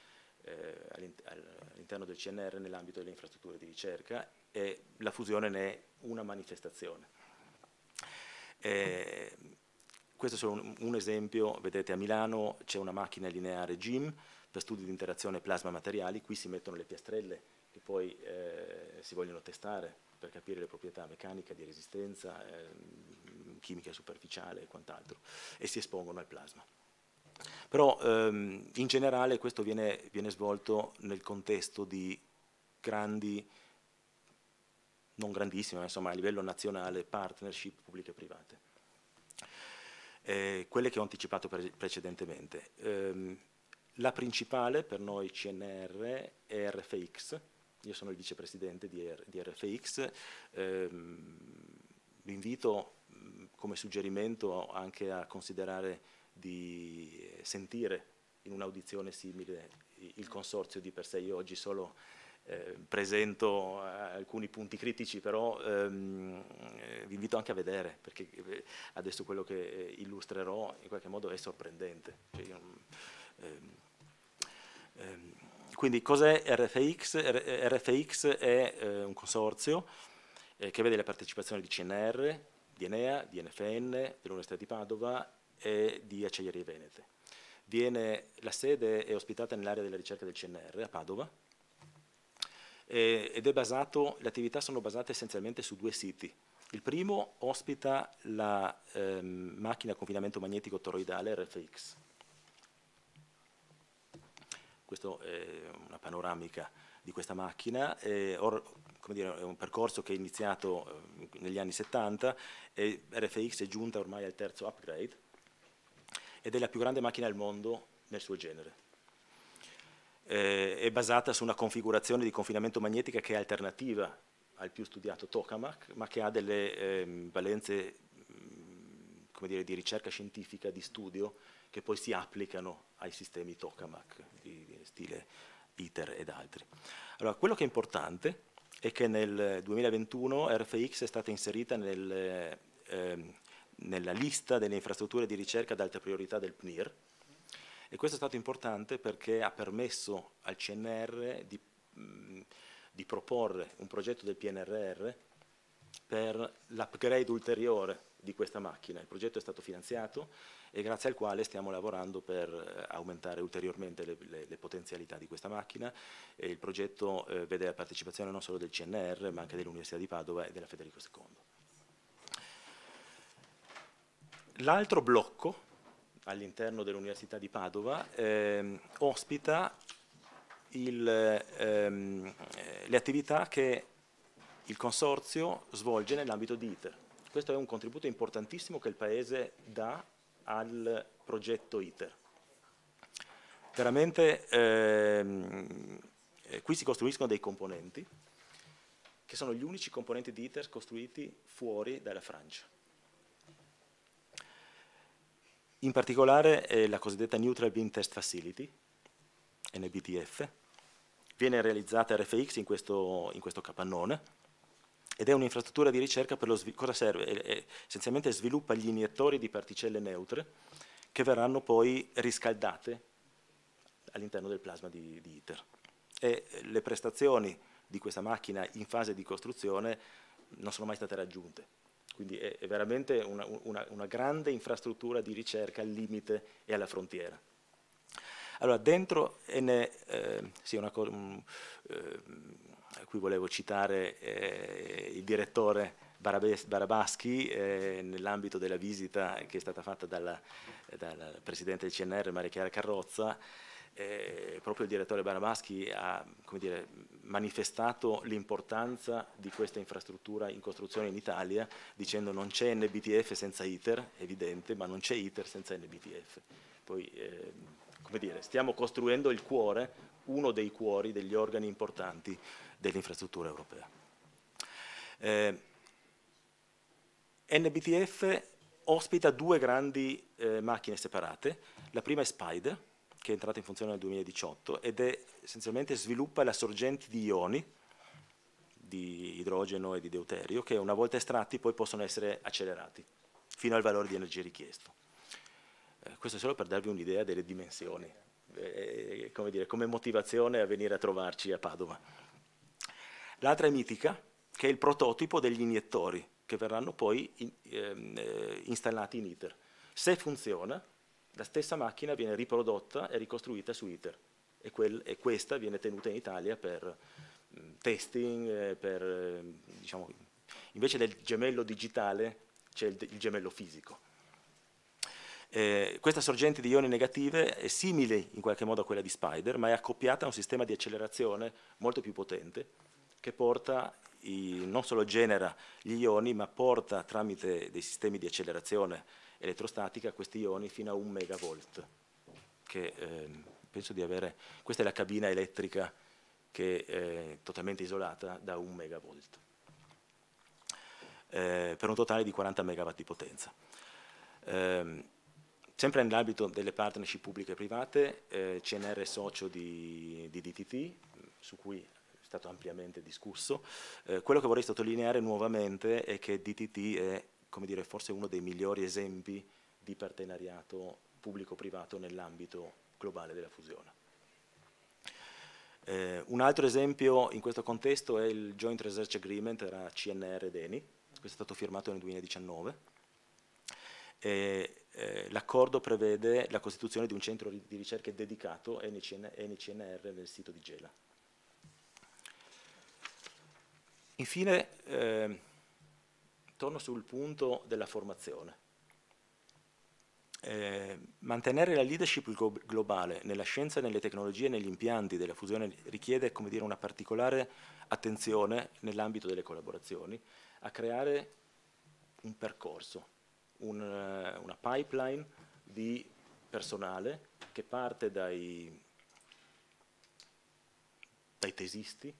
eh, all'interno del CNR nell'ambito delle infrastrutture di ricerca e la fusione ne è una manifestazione. Eh, questo è solo un, un, esempio, vedete a Milano c'è una macchina lineare GIM per studi di interazione plasma-materiali, qui si mettono le piastrelle che poi eh, si vogliono testare per capire le proprietà meccanica di resistenza, eh, chimica superficiale e quant'altro, e si espongono al plasma. Però ehm, in generale questo viene, viene svolto nel contesto di grandi, non grandissime, ma insomma a livello nazionale, partnership pubbliche e private. Eh, quelle che ho anticipato pre precedentemente. Eh, la principale per noi CNR è RFX, io sono il vicepresidente di, R, di RFX, ehm, vi invito come suggerimento anche a considerare di sentire in un'audizione simile il consorzio di per sé. Io oggi solo eh, presento eh, alcuni punti critici, però ehm, eh, vi invito anche a vedere, perché eh, adesso quello che illustrerò in qualche modo è sorprendente. Cioè io, ehm, quindi cos'è RFX? RFX è un consorzio che vede la partecipazione di CNR, di Enea, di NFN, dell'Università di Padova e di Acciaierie Venete. Viene, la sede è ospitata nell'area della ricerca del CNR a Padova, eh, ed è basato, le attività sono basate essenzialmente su due siti. Il primo ospita la ehm, macchina a confinamento magnetico toroidale RFX. Questa è una panoramica di questa macchina, or, dire, è un percorso che è iniziato eh, negli anni 70 e RFX è giunta ormai al terzo upgrade ed è la più grande macchina al mondo nel suo genere. Eh, è basata su una configurazione di confinamento magnetica che è alternativa al più studiato tokamak, ma che ha delle eh, valenze mh, dire, di ricerca scientifica, di studio, che poi si applicano ai sistemi tokamak di stile ITER ed altri. Allora, quello che è importante è che nel 2021 RFX è stata inserita nel, eh, nella lista delle infrastrutture di ricerca ad alta priorità del PNIR, e questo è stato importante perché ha permesso al CNR di, mh, di proporre un progetto del PNRR per l'upgrade ulteriore di questa macchina. Il progetto è stato finanziato e grazie al quale stiamo lavorando per eh, aumentare ulteriormente le, le, le, potenzialità di questa macchina e il progetto eh, vede la partecipazione non solo del CNR ma anche dell'Università di Padova e della Federico II. L'altro blocco all'interno dell'Università di Padova, ehm, ospita il, ehm, le attività che il Consorzio svolge nell'ambito di ITER. Questo è un contributo importantissimo che il Paese dà al progetto ITER. Veramente ehm, eh, qui si costruiscono dei componenti che sono gli unici componenti di ITER costruiti fuori dalla Francia. In particolare eh, la cosiddetta Neutral Beam Test Facility, NBTF, viene realizzata RFX in questo, in questo capannone ed è un'infrastruttura di ricerca per lo sviluppo. Cosa serve? È, essenzialmente sviluppa gli iniettori di particelle neutre che verranno poi riscaldate all'interno del plasma di, di ITER. E le prestazioni di questa macchina in fase di costruzione non sono mai state raggiunte quindi è, è veramente una, una, una, grande infrastruttura di ricerca al limite e alla frontiera. Allora, dentro, ne, eh, sì, una cosa, um, eh, qui volevo citare eh, il direttore Barabaschi eh, nell'ambito della visita che è stata fatta dalla, dalla Presidente del CNR Maria Chiara Carrozza, eh, proprio il direttore Barabaschi ha dire, manifestato l'importanza di questa infrastruttura in costruzione in Italia dicendo non c'è NBTF senza ITER, evidente, ma non c'è ITER senza NBTF. Poi, eh, dire, stiamo costruendo il cuore, uno dei cuori degli organi importanti dell'infrastruttura europea. Eh, NBTF ospita due grandi eh, macchine separate, la prima è Spider, che è entrata in funzione nel 2018 ed è essenzialmente sviluppa la sorgente di ioni di idrogeno e di deuterio che una volta estratti poi possono essere accelerati fino al valore di energia richiesto. Eh, questo solo per darvi un'idea delle dimensioni, eh, come, dire, come motivazione a venire a trovarci a Padova. L'altra è mitica, che è il prototipo degli iniettori che verranno poi in, ehm, eh, installati in ITER. Se funziona, la stessa macchina viene riprodotta e ricostruita su ITER e, quel, e questa viene tenuta in Italia per mh, mm, testing, eh, per, eh, diciamo, invece del gemello digitale c'è il, il, gemello fisico. Eh, questa sorgente di ioni negative è simile in qualche modo a quella di Spider, ma è accoppiata a un sistema di accelerazione molto più potente che porta i, non solo genera gli ioni, ma porta tramite dei sistemi di accelerazione elettrostatica questi ioni fino a un megavolt, che eh, penso di avere, questa è la cabina elettrica che è totalmente isolata da un megavolt, eh, per un totale di 40 megawatt di potenza. Eh, sempre nell'ambito delle partnership pubbliche e private, eh, CNR è socio di, di, DTT, su cui stato ampiamente discusso. Eh, quello che vorrei sottolineare nuovamente è che DTT è come dire, forse uno dei migliori esempi di partenariato pubblico-privato nell'ambito globale della fusione. Eh, un altro esempio in questo contesto è il Joint Research Agreement tra CNR ed ENI, questo è stato firmato nel 2019. Eh, l'accordo prevede la costituzione di un centro di ricerche dedicato ENI-CNR nel sito di Gela. Infine, eh, torno sul punto della formazione. Eh, mantenere la leadership globale nella scienza, nelle tecnologie e negli impianti della fusione richiede dire, una particolare attenzione nell'ambito delle collaborazioni a creare un percorso, un, una pipeline di personale che parte dai, dai tesisti,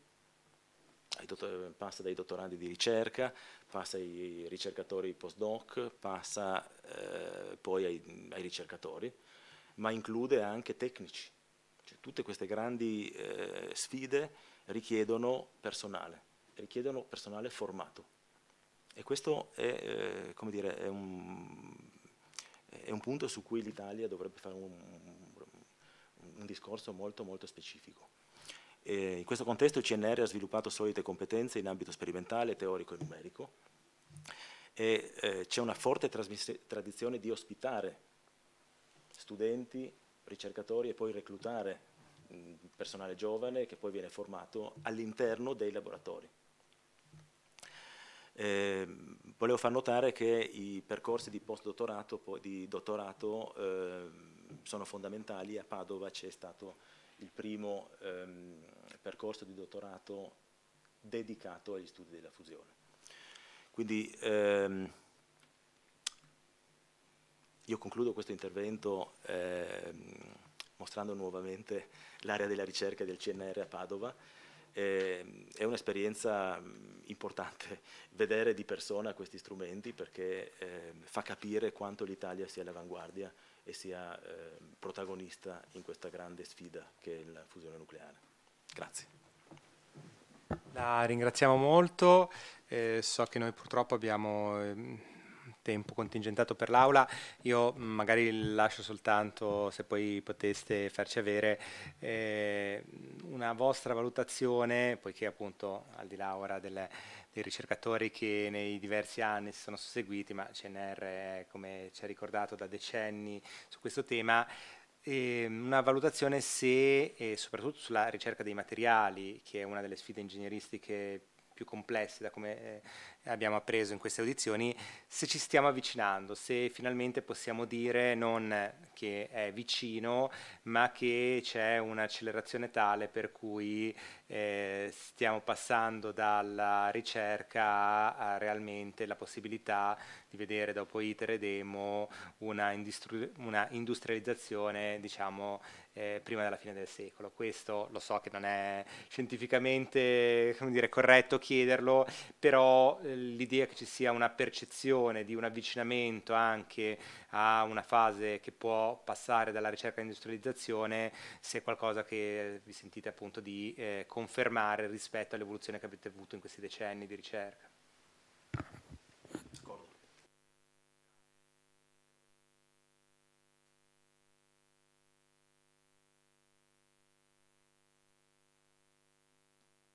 passa dai dottorandi di ricerca, passa ai ricercatori postdoc, passa eh, poi ai, ai, ricercatori, ma include anche tecnici. Cioè, tutte queste grandi eh, sfide richiedono personale, richiedono personale formato. E questo è, eh, dire, è, un, è, un, punto su cui l'Italia dovrebbe fare un, un discorso molto, molto specifico. E in questo contesto il CNR ha sviluppato solite competenze in ambito sperimentale, teorico e numerico e eh, c'è una forte tradizione di ospitare studenti, ricercatori e poi reclutare mh, personale giovane che poi viene formato all'interno dei laboratori. Eh, volevo far notare che i percorsi di postdottorato, di dottorato eh, sono fondamentali, a Padova c'è stato il primo ehm, percorso di dottorato dedicato agli studi della fusione. Quindi ehm, io concludo questo intervento ehm, mostrando nuovamente l'area della ricerca del CNR a Padova. Eh, è un'esperienza importante vedere di persona questi strumenti perché eh, fa capire quanto l'Italia sia all'avanguardia e sia eh, protagonista in questa grande sfida che è la fusione nucleare. Grazie. La ringraziamo molto, eh, so che noi purtroppo abbiamo eh, tempo contingentato per l'aula, io magari lascio soltanto se poi poteste farci avere eh, una vostra valutazione, poiché appunto al di là ora delle, dei ricercatori che nei diversi anni si sono susseguiti, ma CNR come ci ha ricordato da decenni su questo tema, eh, una valutazione se, soprattutto sulla ricerca dei materiali, che è una delle sfide ingegneristiche più complesse da come eh, abbiamo appreso in queste audizioni, se ci stiamo avvicinando, se finalmente possiamo dire non che è vicino, ma che c'è un'accelerazione tale per cui eh, stiamo passando dalla ricerca a realmente la possibilità di vedere dopo ITER e demo una, industri una industrializzazione diciamo, eh, prima della fine del secolo. Questo lo so che non è scientificamente dire, corretto chiederlo, però eh, l'idea che ci sia una percezione di un avvicinamento anche a una fase che può passare dalla ricerca all'industrializzazione, se è qualcosa che vi sentite appunto di eh, confermare rispetto all'evoluzione che avete avuto in questi decenni di ricerca.